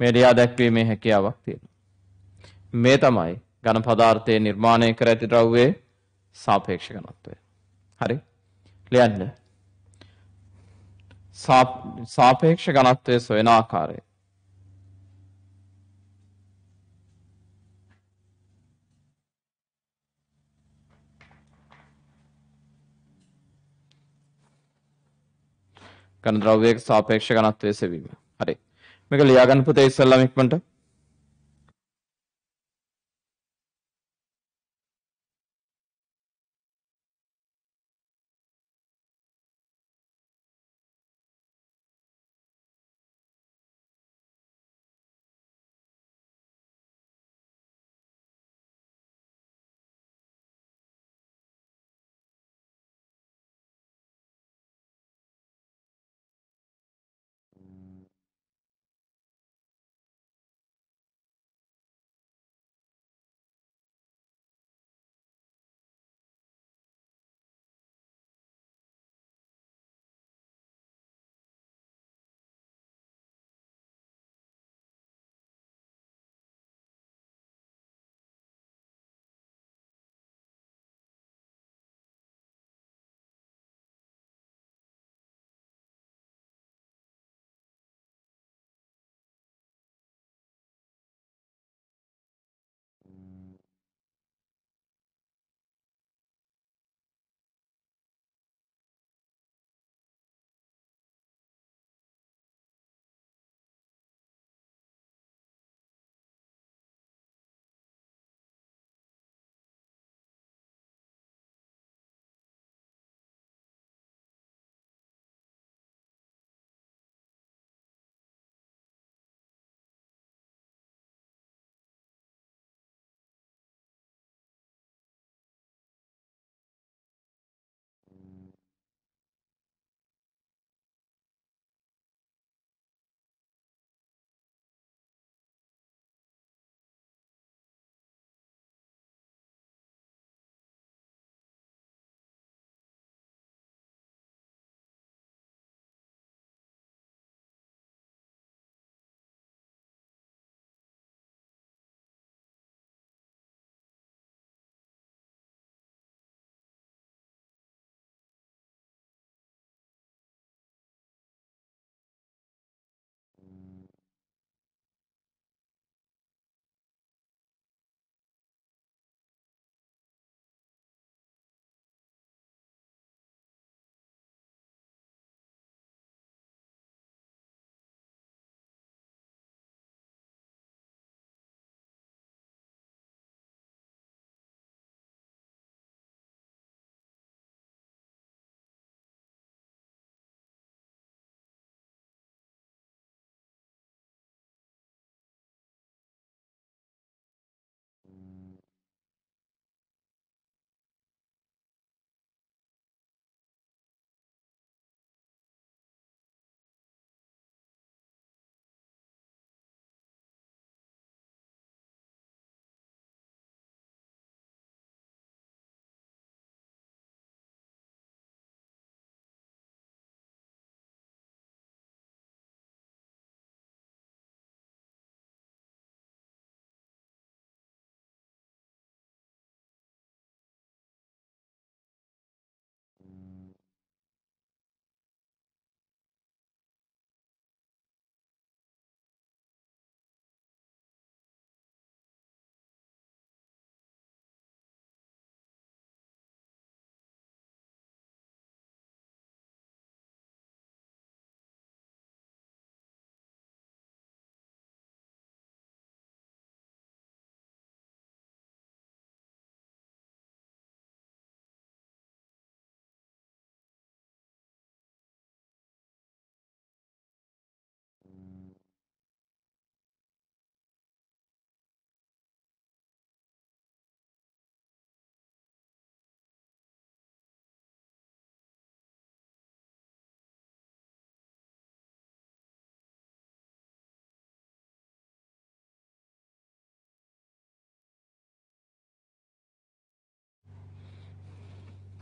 මේ ලියා දැක්වීමේ හැකියාවක් තියෙනවා මේ තමයි ඝන පදාර්ථයේ නිර්මාණය කර ඇති ද්‍රව්‍යයේ සාපේක්ෂ ඝනත්වය. හරි? ලියන්න. සාපේක්ෂ ඝනත්වයේ සොයන ආකාරය. ඝන ද්‍රව්‍යයක සාපේක්ෂ ඝනත්වයේ සෙවීම. හරි. මේක ලියාගන්න පුතේ ඉස්සෙල්ලාම ඉක්මනට.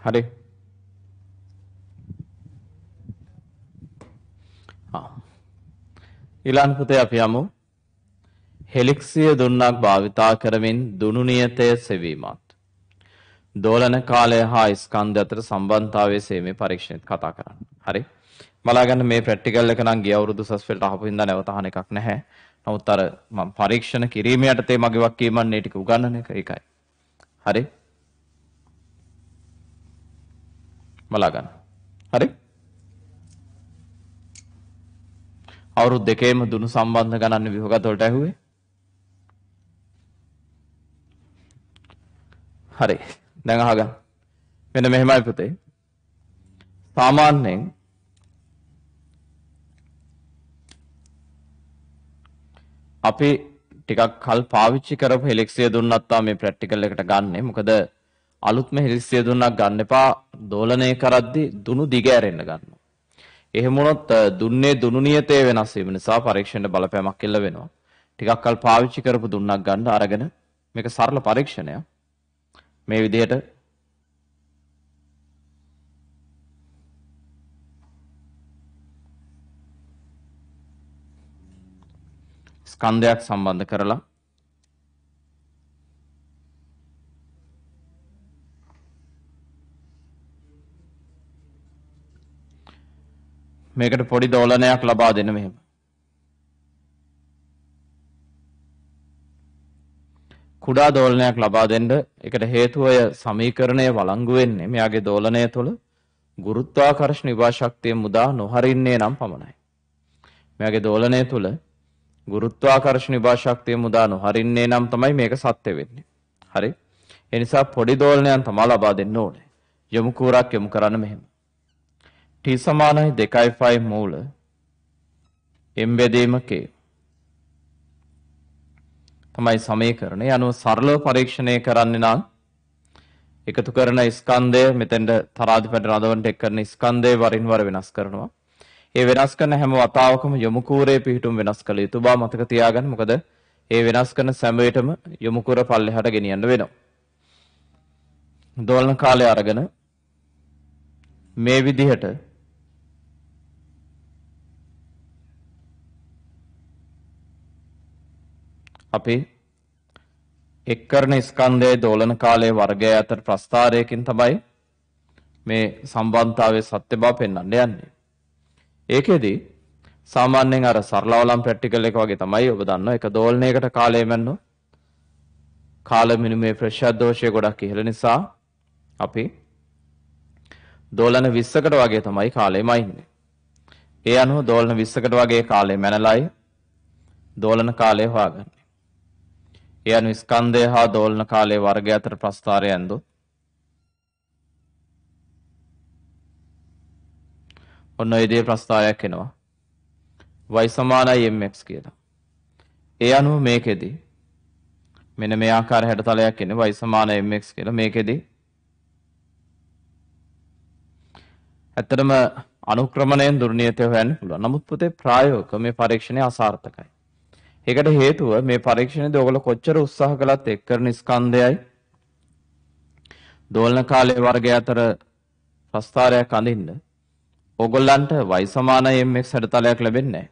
හරි. ආ. ඊළඟ පුතේ අපි යමු හෙලික්සිය දුන්නක් භාවිතා කරමින් දුනු නියතය සෙවීමත්. දෝලන කාලය හා ස්කන්ධ අතර සම්බන්ධතාවය සේමේ පරීක්ෂණයත් කතා කරන්න. හරි. බලාගන්න මේ ප්‍රැක්ටිකල් එක නම් ගිය අවුරුදු සස්පෙල්ට අහපු හින්දා නැවත අහන එකක් නැහැ. නමුත් අර මම පරීක්ෂණ කිරීම යටතේ මගේ වක්කීමන් මේ ටික උගන්වන එක ඒකයි. හරි. බලාගන්න. හරි. අවුරුදු දෙකේම දුනු සම්බන්ධ ගණන් විභාගات වලට ඇහුවේ. හරි. දැන් අහගන්න. මෙන්න මෙහෙමයි පුතේ. සාමාන්‍යයෙන් අපි ටිකක් කල් පාවිච්චි කරපු හෙලික්සිය දුන්නත් තා මේ ප්‍රැක්ටිකල් එකට ගන්නෙ. මොකද අලුත්ම හෙලික්සිය දුන්නක් ගන්න එපා. දෝලනය කරද්දී දුනු දිග ඇරෙන්න ගන්නවා. එහෙම වුණොත් දුන්නේ දුනු නියතේ වෙනස් වීම නිසා පරීක්ෂණයට බලපෑමක් එල්ල වෙනවා. ටිකක් කල් පාවිච්චි කරපු දුන්නක් ගන්න අරගෙන මේක සරල පරීක්ෂණයක්. මේ විදිහට ස්කන්ධයක් සම්බන්ධ කරලා මේකට පොඩි දෝලනයක් ලබා දෙන්න මෙහෙම. කුඩා දෝලනයක් ලබා දෙන්න එකට හේතුව ඔය සමීකරණය වළංගු වෙන්නේ මෙයාගේ දෝලනය තුළ ගුරුත්වාකර්ෂණ විභාශක්තිය මුදා නොහරින්නේ නම් පමණයි. මෙයාගේ දෝලනය තුළ ගුරුත්වාකර්ෂණ විභාශක්තිය මුදා නොහරින්නේ නම් තමයි මේක සත්‍ය වෙන්නේ. හරි? ඒ නිසා පොඩි දෝලනයන් තමයි ලබා දෙන්න ඕනේ. යොමු කූරක් යොමු කරන්න මෙහෙම. T සමානයි 2.5 මූල m බෙදීම k තමයි සමීකරණය. අනුව සරලව පරීක්ෂණය කරන්න නම් එකතු කරන ස්කන්ධය මෙතෙන්ට තරාදිපට රඳවන්නට එක් කරන ස්කන්ධය වරින් වර වෙනස් කරනවා. ඒ වෙනස් කරන හැම වතාවකම යොමු කූරේ පිහිටුම් වෙනස් කළ යුතු බව මතක තියාගන්න. මොකද ඒ වෙනස් කරන සෑම වෙලටම යොමු කූර පල්ලෙහාට ගෙනියන්න වෙනවා. දෝලන කාලය අරගෙන මේ විදිහට අපි එක් කරන ස්කන්ධයේ දෝලන කාලයේ වර්ගය අතර ප්‍රස්ථාරයකින් තමයි මේ සම්බන්ධතාවයේ සත්‍ය බව පෙන්වන්න යන්නේ. ඒකෙදි සාමාන්‍යයෙන් අර සරලවලම් ප්‍රැක්ටිකල් එක වගේ තමයි ඔබ දන්නවා එක දෝලනයකට කාලය මැන්නොත් කාල මිනිමේ ප්‍රෙෂර් දෝෂය ගොඩක් ඉහළ නිසා අපි දෝලන 20කට වගේ තමයි කාලය මයින්නේ. ඒ අනුව දෝලන 20කට වගේ කාලය මැනලයි දෝලන කාලය හොයාගන්නේ. ඒ අනුව ස්කන්ධය හා දෝලන කාලයේ වර්ගය අතර ප්‍රස්ථාරය ඇන්දොත් ඔන්න ඔය දේ ප්‍රස්ථාරයක් එනවා. y සමානයි mx කියලා. ඒ අනුව මේකෙදි මෙන්න මේ ආකාර හැඩතලයක් එන්නේ y සමාන mx කියලා මේකෙදි ඇත්තටම අනුක්‍රමණයෙන් දුර්නියතය හොයන්න පුළුවන්. නමුත් පුතේ ප්‍රායෝගික මේ පරීක්ෂණය අසාර්ථකයි. ඒකට හේතුව මේ පරීක්ෂණයේදී ඔයගොල්ලෝ කොච්චර උත්සාහ කළත් එක් කරන ස්කන්ධයයි දෝලන කාලයේ වර්ගය අතර ප්‍රස්ථාරයක් අඳින්න ඕගොල්ලන්ට y සමාන mx හැඩතලයක් ලැබෙන්නේ නැහැ.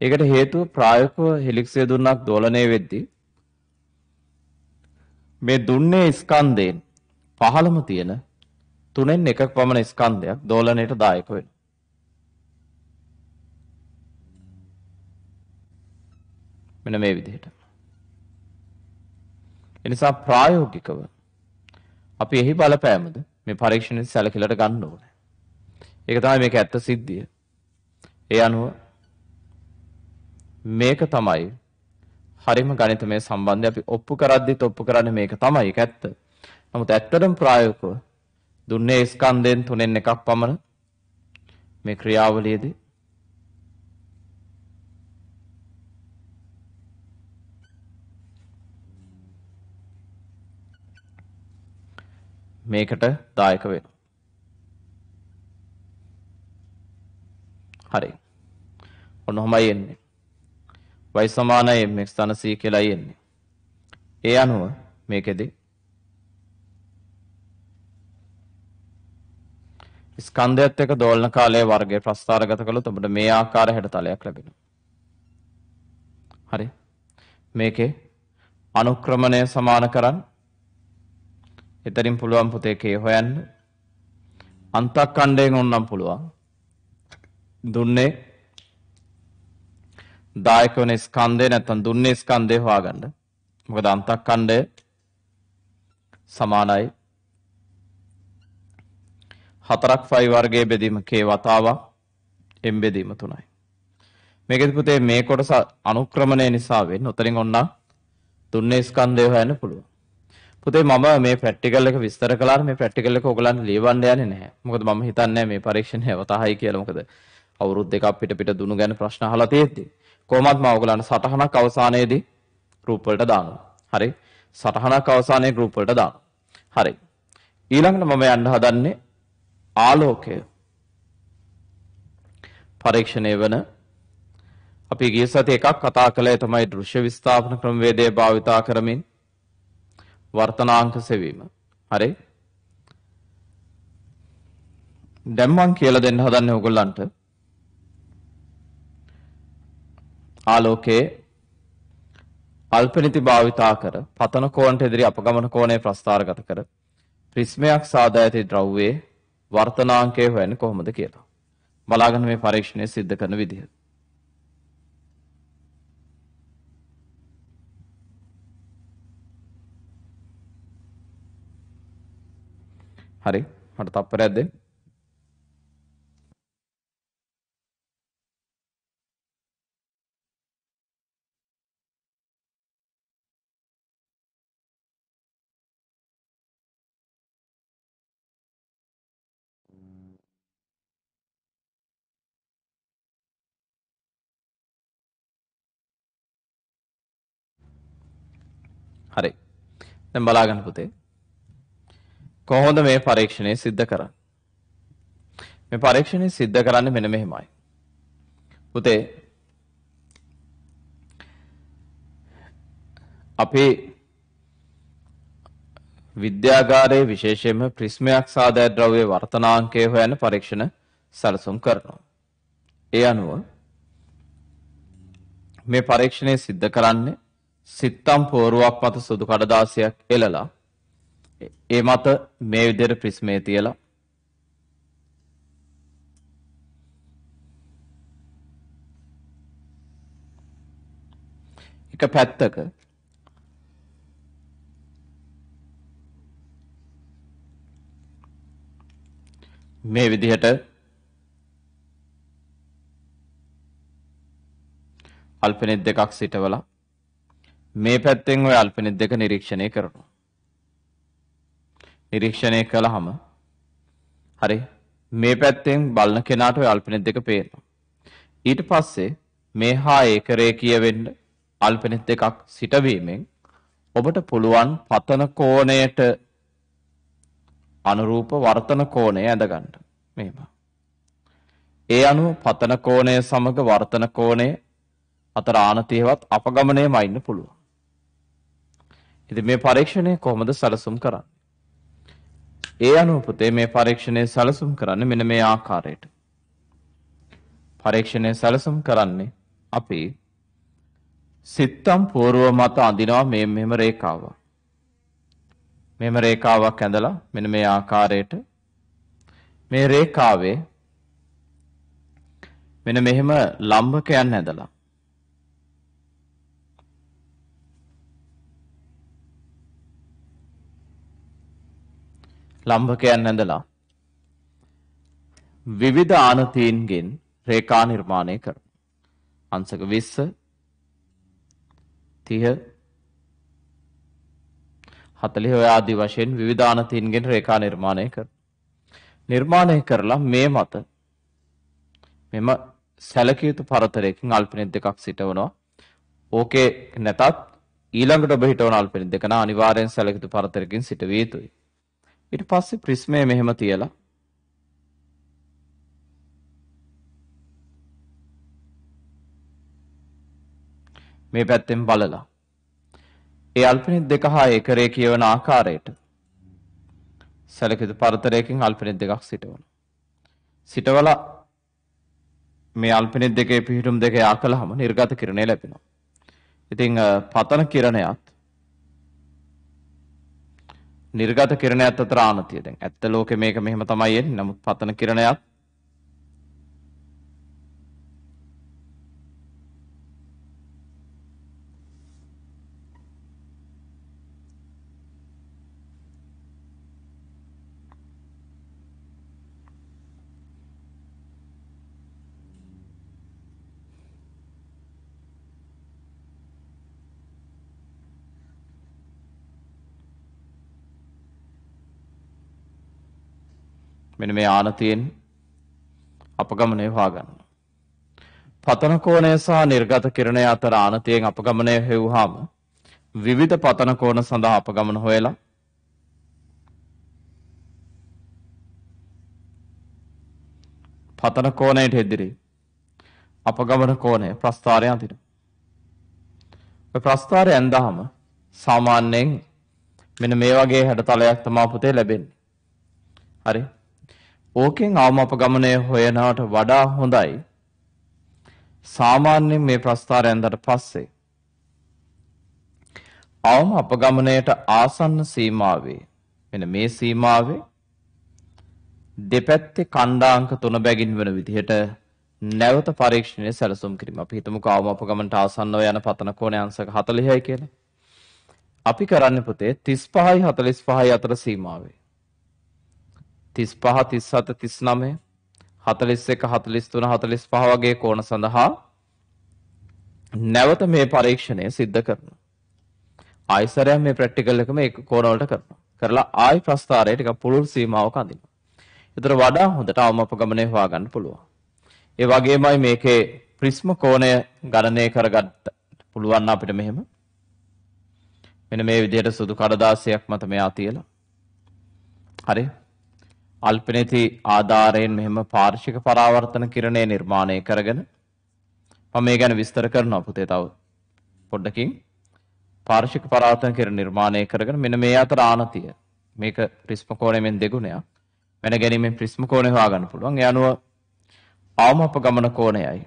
ඒකට හේතුව ප්‍රායෝගිකව හෙලික්සිය දුන්නක් දෝලණය වෙද්දී මේ දුන්නේ ස්කන්ධයෙන් පහළම තියෙන තුනෙන් එකක් පමණ ස්කන්ධයක් දෝලණයට දායක වෙනවා. මෙන්න මේ විදිහට. එනිසා ප්‍රායෝගිකව අපි එහි බලපෑමද මේ පරීක්ෂණය සැලකිලට ගන්න ඕනේ. ඒක තමයි මේක ඇත්ත සිද්ධිය. ඒ අනුව මේක තමයි හරිම ගණිතමය සම්බන්ධය අපි ඔප්පු කරද්දිත් ඔප්පු කරන්නේ මේක තමයි ඒක ඇත්ත. නමුත් ඇත්තටම ප්‍රායෝගිකව දුන්නේ ස්කන්ධයෙන් තුනෙන් එකක් පමණ මේ ක්‍රියාවලියේදී මේකට දායක වෙනවා. හරි. ඔන්න ඔහමයි එන්නේ. y සමානයි mx ධන c කියලා එන්නේ. ඒ අනුව මේකෙදි ස්කන්ධයත් එක්ක දෝලන කාලයේ වර්ගය ප්‍රස්ථාරගත කළොත් ඔබට මේ ආකාර හැඩතලයක් ලැබෙනවා. හරි. මේකේ අනුක්‍රමණය සමාන කරන්න. එතරින් පුළුවන් පුතේ කේ හොයන්න. අන්තක්කණ්ඩයෙන් ඕනනම් පුළුවන්. දුන්නේ දායක වෙන ස්කන්ධය නැත්තම් දුන්නේ ස්කන්ධය හොයාගන්න. මොකද අන්තක්කණ්ඩය සමානයි හතරක් ෆයි වර්ගයේ බෙදීම k වතාවක් m බෙදීම තුනයි. මේකෙදි පුතේ මේ කොටස අනුක්‍රමණය නිසා වෙන්නේ. උතරින් ඔන්න තුන්නේ ස්කන්ධය හොයන්න පුළුවන්. පුතේ මම මේ ප්‍රැක්ටිකල් එක විස්තර කළාට මේ ප්‍රැක්ටිකල් එක ඔයගලන්ට ලියවන්න යන්නේ නැහැ. මොකද මම හිතන්නේ මේ පරීක්ෂණය අවතහයි කියලා. මොකද අවුරුදු දෙකක් පිට පිට දුනු ගැන ප්‍රශ්න අහලා තියෙද්දි. කොහොමත් මම ඔයගලන්ට සටහනක් අවසානයේදී ගෲප් වලට දානවා. හරි. සටහනක් අවසානයේ ගෲප් වලට දානවා. හරි. ඊළඟට මම යන්න හදන්නේ ආලෝකය පරීක්ෂණය වන අපි ගිය සති එකක් කතා කළේ තමයි දෘශ්‍ය විස්ථාපන ක්‍රමවේදය භාවිතා කරමින් වර්තනාංක සෙවීම. හරි? දැන් මං කියලා දෙන්න හදන්නේ ඔයගොල්ලන්ට ආලෝකයේ අල්පනිති භාවිතා කර පතන කෝණට ඉදිරි අපගමන කෝණය ප්‍රස්ථාරගත කර ප්‍රිස්මයක් සාදා ඇති ද්‍රව්‍යයේ වර්තනාංකය හොයන්නේ කොහොමද කියලා. බලාගන්න මේ පරීක්ෂණය සිද්ධ කරන විදිහ. හරි මට තප්පරයක් දෙන්න. හරි. දැන් බලාගන්න පුතේ. කොහොමද මේ පරීක්ෂණය සිද්ධ කරන්නේ? මේ පරීක්ෂණය සිද්ධ කරන්නේ මෙන්න මෙහෙමයි. පුතේ අපේ විද්‍යාගාරයේ විශේෂයෙන්ම ප්‍රිස්මයක් සාදා ද්‍රව්‍ය වර්තනාංකය හොයන පරීක්ෂණ සැලසුම් කරනවා. ඒ අනුව මේ පරීක්ෂණය සිද්ධ කරන්නේ සිත්තම් පෝරුවක් මත සුදු කඩදාසියක් එලලා ඒ මත මේ විදිහට ප්‍රිස්මේ තියලා එක පැත්තක මේ විදිහට අල්පෙනෙත් දෙකක් සිටවලා මේ පැත්තෙන් ඔය අල්පෙනෙත් දෙක නිරීක්ෂණය කරනවා. නිරීක්ෂණය කළාම හරි මේ පැත්තෙන් බලන කෙනාට ඔය අල්පෙනෙත් දෙක පේනවා. ඊට පස්සේ මේ හා ඒකරේ කියවෙන්න අල්පෙනෙත් දෙකක් සිටවීමෙන් ඔබට පුළුවන් පතන කෝණයට අනුරූප වර්තන කෝණය ඇඳගන්න. මෙහෙම. ඒ අනුව පතන කෝණය සමග වර්තන කෝණය අතර ආනතියවත් අපගමනයම ඉන්න පුළුවන්. ඉතින් මේ පරීක්ෂණය කොහොමද සැලසුම් කරන්නේ? ඒ අනුව පුතේ මේ පරීක්ෂණය සැලසුම් කරන්නේ මෙන්න මේ ආකාරයට. පරීක්ෂණය සැලසුම් කරන්නේ අපි සිත්තම් පූර්ව මත අඳිනවා මේ මෙහෙම රේඛාවක්. මෙහෙම රේඛාවක් ඇඳලා මෙන්න මේ ආකාරයට මේ රේඛාවේ මෙන්න මෙහෙම ලම්බකයන් ඇඳලා ලම්භකයන් ඇඳලා විවිධ ආනතීන්ගෙන් රේඛා නිර්මාණය කරන. අංශක 20 30 40 ඔය ආදි වශයෙන් විවිධ ආනතීන්ගෙන් රේඛා නිර්මාණය කර. නිර්මාණය කරලා මේ මත මෙම සැලකිය යුතු පරතරයකින් අල්පිනෙත් දෙකක් සිටවනවා. ඕකේ නැතත් ඊළඟට ඔබ හිටවන අල්පිනෙත් දෙක නා අනිවාර්යෙන් සැලකිය යුතු පරතරයකින් සිටවිය යුතුයි. ඊට පස්සේ ප්‍රිස්මය මෙහෙම තියලා මේ පැත්තෙන් බලලා ඒ අල්පනිත් දෙක හා ඒකරේ කියවන ආකාරයට සැලකිත පරතරයකින් අල්පනිත් දෙකක් සිටවනවා. සිටවල මේ අල්පිනිත් දෙකේ පිහිටුම් දෙක යා කළාම නිර්ගත කිරණය ලැබෙනවා. ඉතින් පතන කිරණයත් නිර්ගත කිරණයත් අතර ආනතිය දැන් ඇත්ත ලෝකේ මේක මෙහෙම තමයි එන්නේ. නමුත් පතන කිරණයත් මෙන්න මේ ආනතියෙන් අපගමනය හොයාගන්න. පතන කෝණය සහ නිර්ගත කිරණය අතර ආනතියෙන් අපගමනය හෙව්වහම විවිධ පතන කෝණ සඳහා අපගමන හොයලා පතන කෝණයට එදිරි අපගමන කෝණය ප්‍රස්ථාරය අතින. ඔය ප්‍රස්ථාරය ඇන්දාම සාමාන්‍යයෙන් මෙන්න මේ වගේ හැඩතලයක් තමා පුතේ ලැබෙන්නේ. හරි. ඕකෙන් අවම අපගමනය හොයනවට වඩා හොඳයි සාමාන්‍යයෙන් මේ ප්‍රස්ථාරය ඇන්දට පස්සේ අවම අපගමනයට ආසන්න සීමාවේ මෙන්න මේ සීමාවේ දෙපැත්තේ කණ්ඩාංක තුන බැගින් වන විදිහට නැවත පරීක්ෂණය සැලසුම් කිරීම. අපි හිතමුකෝ අවම අපගමනට ආසන්නව යන පතන කෝණය අංශක 40යි කියලා. අපි කරන්නේ පුතේ 35යි 45යි අතර සීමාවේ. 35 37 39 41 43 45 වගේ කෝණ සඳහා නැවත මේ පරීක්ෂණය සිද්ධ කරනවා. ආයසරයක් මේ ප්‍රැක්ටිකල් එකම එක කෝණ වලට කරනවා. කරලා ආයි ප්‍රස්ථාරය ටිකක් පුළුල් සීමාවක අඳිනවා. ඒතර වඩා හොඳට අවම අපගමනය හොයාගන්න පුළුවන්. ඒ වගේමයි මේකේ ප්‍රිස්ම කෝණය ගණනය කරගන්න පුළුවන් අපිට මෙහෙම. මෙන්න මේ විදිහට සුදු කඩදාසියක් මත මෙයා තියලා. හරි. අල්පනේති ආධාරයෙන් මෙහෙම පාර්ශික පරාවර්තන කිරණය නිර්මාණය කරගෙන මම මේ ගැන විස්තර කරනවා පුතේ තව පොඩ්ඩකින්. පාර්ශික පරාවර්තන කිරණ නිර්මාණය කරගෙන මෙන්න මේ අතර ආනතිය. මේක ප්‍රිස්ම කෝණයෙන් දෙගුණයක්. වෙන ගැනීමෙන් ප්‍රිස්ම කෝණය හොයාගන්න පුළුවන්. ඒ අනුව අවම අපගමන කෝණයයි.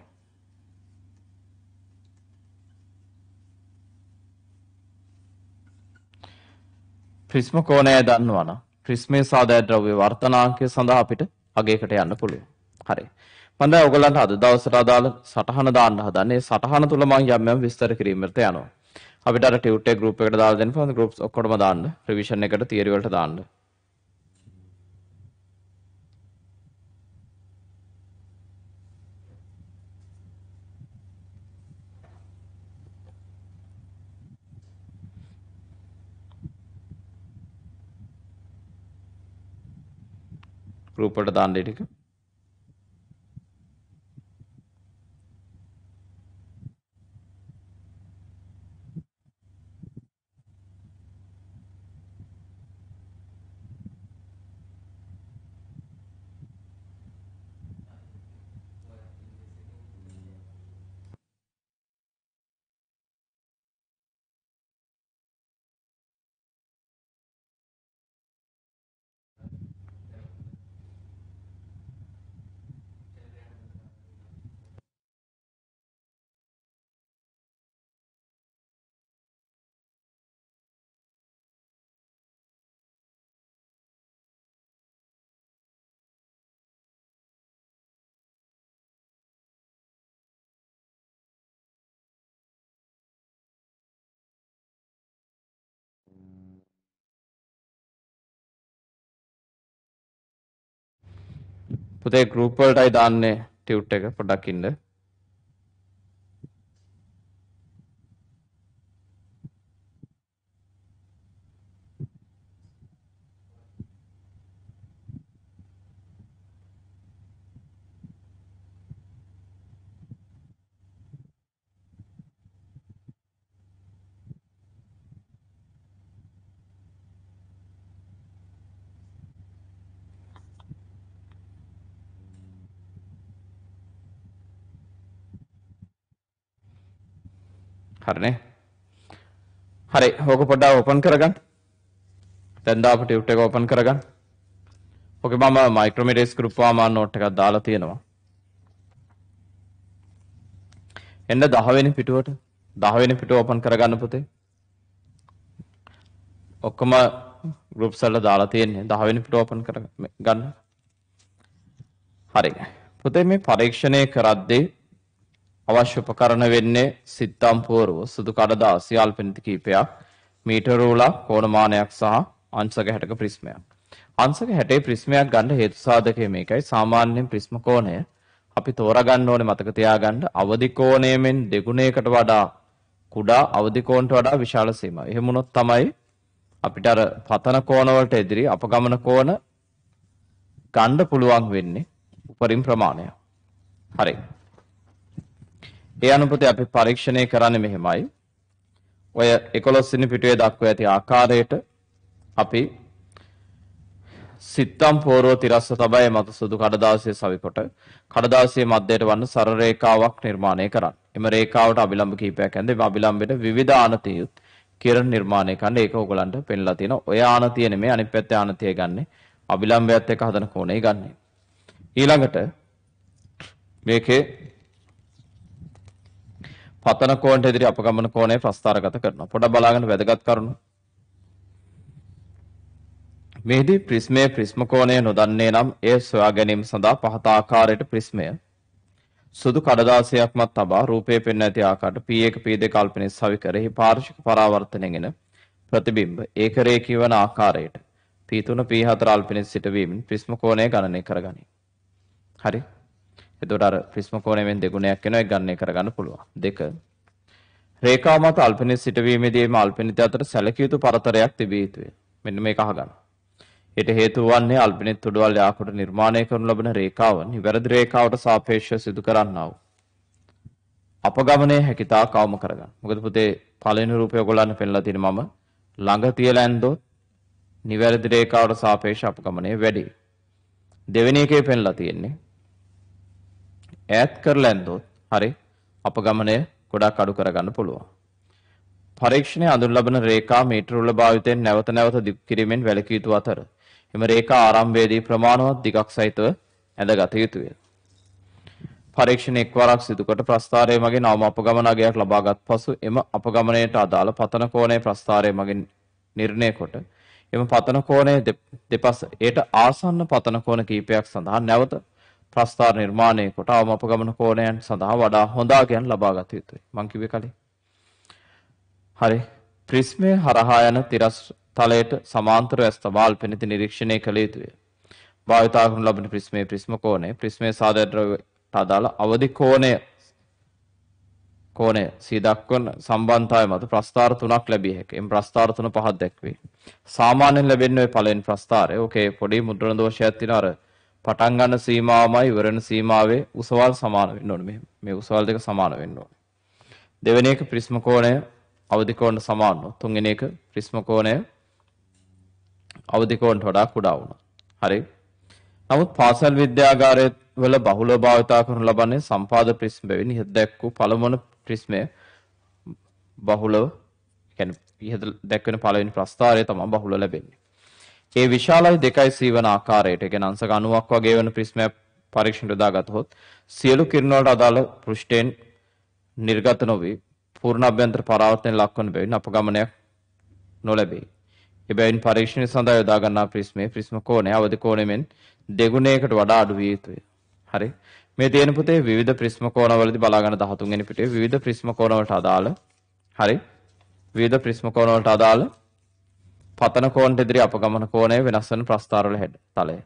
ප්‍රිස්ම කෝණය දන්නවනම් ක්‍රිස්මේ සාදෑ ද්‍රව්‍ය වර්තනාංකය සඳහා අපිට අගයකට යන්න පුළුවන්. හරි. මම දැන් ඔයගලන්ට අද දවසට අදාළ සටහන දාන්න හදන්නේ. සටහන තුල මම යම් යම් විස්තර කිරීමකට යනවා. අපිට අර ටියුට් එක ගෲප් එකට දාලා දෙන්න පුළුවන්. ගෲප්ස් ඔක්කොටම දාන්න. රිවිෂන් එකට තියරි වලට දාන්න. ගෲප් වලට දාන්න ටික. පුතේ ගෲප් වලටයි දාන්නේ ටියුට් එක පොඩ්ඩක් ඉන්න. හරිනේ. හරි ඕක පොඩ්ඩක් ඕපන් කරගන්න. දැන් දාපු ටියුට් එක ඕපන් කරගන්න. ඕකේ මම මයික්‍රොමීටර් ස්ක්‍රූ පාමාන නෝට් එකක් දාලා තියෙනවා. එන්න 10 වෙනි පිටුවට 10 වෙනි පිටුව ඕපන් කරගන්න පුතේ. ඔක්කොම ගෲප්ස් වල දාලා තියෙන්නේ 10 වෙනි පිටුව ඕපන් කරගන්න. හරි. පුතේ මේ පරීක්ෂණය කරද්දී අවශ්‍ය උපකරණ වෙන්නේ සිත්තම් පෝරුව සුදු කඩදාසි අල්පෙනිති කීපයක් මීටර රූලක් කෝණමානයක් සහ අංශක 60ක ප්‍රිස්මයක්. අංශක 60 ප්‍රිස්මයක් ගන්න හේතු සාධකය මේකයි. සාමාන්‍යයෙන් ප්‍රිස්ම කෝණය අපි තෝරගන්න ඕනේ මතක තියාගන්න අවදි කෝණයෙන් දෙගුණයකට වඩා කුඩා අවදි කෝණයට වඩා විශාල සීමාව. එහෙම වුණොත් තමයි අපිට අර පතන කෝණ වලට එදිරි අපගමන කෝණ ගන්න පුළුවන් වෙන්නේ උපරිම ප්‍රමාණය. හරි. ඒ අනුපතේ අපි පරීක්ෂණය කරන්නේ මෙහෙමයි. ඔය 11 වෙනි පිටුවේ දක්වා ඇති ආකාරයට අපි සිත්තම් පෝරෝ තිරස්ස තබයි මත සුදු කඩදාසිය සවිකොට කඩදාසිය මැදයට වන්න සරල රේඛාවක් නිර්මාණය කරන්න. එම රේඛාවට අභිලම්බ කීපයක් ඇඳ මේ අභිලම්බෙට විවිධ ආනතියුත් කිරණ නිර්මාණය කරන්න ඒක ඕගලන්ට පෙන්ලා තියෙනවා. ඔය ආනතිය නෙමෙයි අනිත් පැත්තේ ආනතිය ගන්නෙ. අභිලම්බයත් එක්ක හදන කෝණේ ගන්නෙ. ඊළඟට මේකේ පතන කෝණයට ඉදිරි අපගමන කෝණය ප්‍රස්ථාරගත කරනවා. පොඩක් බලාගන්න වැදගත් කරුණු. මෙහිදී ප්‍රිස්මයේ ප්‍රිස්ම කෝණය නොදන්නේ නම් එය සොයා ගැනීම සඳහා පහත ආකාරයට ප්‍රිස්මය සුදු කඩදාසියක් මත තබා රූපයේ පෙන්වන ඇති ආකාරයට P1 P2 කල්පනයේ සවි කරෙහි පාර්ශ්වික පරාවර්තනයෙන් ප්‍රතිබිම්බ ඒකරේඛී වන ආකාරයට P3 P4 අල්පනයේ සිටවීමෙන් ප්‍රිස්ම කෝණය ගණනය කරගනී. හරි. එතකොට අර ප්‍රිස්ම කෝණයෙන් දෙගුණයක් වෙනවා ඒක ගණනය කරගන්න පුළුවන්. දෙක රේඛාව මත අල්පනයේ සිටවීමේදීම අල්පනිත අතර සැලකිය යුතු පරතරයක් තිබිය යුතුය. මෙන්න මේක අහගන්න. ඊට හේතු වන්නේ අල්පිනිත් තුඩුවල් යාකොට නිර්මාණය කරනු ලබන රේඛාව නිවැරදි රේඛාවට සාපේක්ෂව සිදු කරන්නා වූ අපගමනයේ හැකිතා කවම කරගන්න. මොකද පුතේ පළවෙනි රූපය ඔයගොල්ලන්ට පෙන්ලා තියෙන මම ළඟ තියලා ඇන්දොත් නිවැරදි රේඛාවට සාපේක්ෂ අපගමනය වැඩි. දෙවෙනි එකේ පෙන්ලා තියෙන්නේ ඈත් කරලා ඇන්දොත් හරි අපගමනය ගොඩක් අඩු කරගන්න පුළුවන්. පරීක්ෂණයේ අඳුන් ලබන රේඛා මීටර වල භාවිතයෙන් නැවත නැවත දික් කිරීමෙන් වැළකී යුතු අතර එම රේඛා ආරම්භයේදී ප්‍රමාණවත් දිගක් සහිතව ඇඳගත යුතුය. පරීක්ෂණ එක්වරක් සිදු කොට ප්‍රස්ථාරය මගින් අවම අපගමන අගයක් ලබාගත් පසු එම අපගමනයට අදාළ පතන කෝණයේ ප්‍රස්ථාරය මගින් නිර්ණය කොට එම පතන කෝණය දෙපස ඒට ආසන්න පතන කෝණ කීපයක් සඳහා නැවත ප්‍රස්ථාර නිර්මාණය කොට අවම අපගමන කෝණයන් සඳහා වඩා හොඳ අගයන් ලබාගත යුතුයි. මං කිව්වේ කලින්. හරි. ප්‍රිස්මය හරහා යන තිරස් තලයට සමාන්තර ඇස් තබාල් පෙනිති නිරීක්ෂණය කළ යුතුය. භාවිතා කරනු ලබන ප්‍රිස්මේ ප්‍රිස්ම කෝණය ප්‍රිස්මේ සාධාරණයට අදාළ අවදි කෝණය කෝණය සී දක්වන සම්බන්ධතාවය මත ප්‍රස්ථාර තුනක් ලැබිය හැකියි. එම් ප්‍රස්ථාර තුන පහක් දැක්වේ. සාමාන්‍යයෙන් ලැබෙන්නේ ඔය පළවෙනි ප්‍රස්ථාරය. ඕකේ පොඩි මුද්‍රණ දෝෂයක් තියෙනවා අර පටන් ගන්න සීමාවමයි ඉවරන සීමාවේ උසවල් සමාන වෙන්න ඕනේ. මේ මේ උසවල් දෙක සමාන වෙන්න ඕනේ. දෙවෙනි එක ප්‍රිස්ම කෝණය අවදි කෝණයට සමාන. තුන්වෙනි එක ප්‍රිස්ම කෝණය අවදි කෝණයට වඩා කුඩා වුණා. හරි. නමුත් පාසල් විද්‍යාගාරය වල බහුලව භාවිතා කරනු ලබන්නේ සම්පාද ප්‍රිස්ම බැවින් ඉහත දැක්වූ පළමුවන ප්‍රිස්මය බහුලව කියන්නේ ඉහත දැක්වෙන පළවෙනි ප්‍රස්ථාරය තමයි බහුල ලැබෙන්නේ. ඒ විශාලයි 2c වන ආකාරයට ඒ කියන්නේ අංශක 90ක් වගේ වෙන ප්‍රිස්මයක් පරීක්ෂණයට දාගත්තොත් සියලු කිරණ වලට අදාළ පෘෂ්ඨයෙන් නිර්ගත නොවේ පූර්ණ අභ්‍යන්තර පරාවර්තනය ලක්වන බැවින් අපගමනයක් නොලැබේ. එබැවින් පරීක්ෂණ සඳහා යොදා ගන්නා ප්‍රිස්මේ ප්‍රිස්ම කෝණය අවදි කෝණයෙන් දෙගුණයකට වඩා අඩු විය යුතුය. හරි. මේ තියෙන පුතේ විවිධ ප්‍රිස්ම කෝණවලදී බලා ගන්න 13 වෙනි පිටුවේ විවිධ ප්‍රිස්ම කෝණවලට අදාළ හරි. විවිධ ප්‍රිස්ම කෝණවලට අදාළ පතන කෝණට ඉදිරි අපගමන කෝණය වෙනස් වෙන ප්‍රස්ථාරවල හැඩ තලය.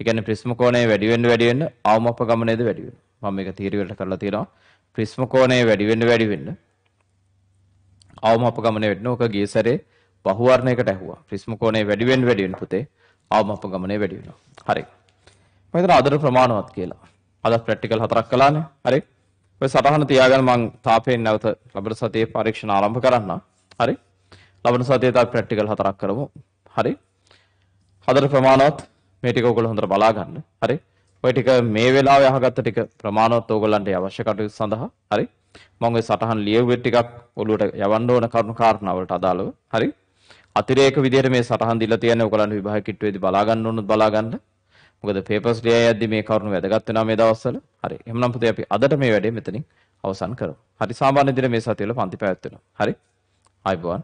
ඒ කියන්නේ ප්‍රිස්ම කෝණය වැඩි වෙන්න වැඩි වෙන්න අවම අපගමනයේද වැඩි වෙනවා. මම මේක තීරවලට කරලා තියෙනවා. ප්‍රිස්ම කෝණය වැඩි වෙන්න වැඩි වෙන්න අවම අපගමනය වෙන්න ඕක ගිය සැරේ බහුවර්ණයකට ඇහුවා. ප්‍රිස්ම කෝණය වැඩි වෙන්න වැඩි වෙන්න පුතේ අවම අපගමනය වැඩි වෙනවා. හරි. මම හිතන අදට ප්‍රමාණවත් කියලා. අද ප්‍රැක්ටිකල් හතරක් කළානේ. හරි. ඔය සටහන තියාගන්න මම තාපයෙන් නැවත ලබන සතියේ පරීක්ෂණ ආරම්භ කරන්න. හරි. ලබන සතියේ තව ප්‍රැක්ටිකල් හතරක් කරමු. හරි. හදට ප්‍රමාණවත් මේ ටික ඔයගොල්ලෝ හොඳට බලා ගන්න. හරි. ඔය ටික මේ වෙලාවේ අහගත්ත ටික ප්‍රමාණවත් ඕගොල්ලන්ට අවශ්‍ය කටයුතු සඳහා. හරි. මම ඔය සටහන් ලියුවේ ටිකක් ඔළුවට යවන්න ඕන කරුණු කාරණා වලට අදාළව. හරි. අතිරේක විදිහට මේ සටහන් දීලා තියෙන ඔයගොල්ලන්ට විභාග කිට්ටුවේදී බලා ගන්න ඕනොත් බලා ගන්න. මොකද පේපර්ස් ලියා යද්දි මේ කරුණු වැදගත් වෙනවා මේ දවස්වල. හරි. එහෙනම් පුතේ අපි අදට මේ වැඩේ මෙතනින් අවසන් කරමු. හරි සාමාන්‍ය දින මේ සතියේ පන්ති පැවැත්වෙනවා. හරි. ආයිබෝවන්.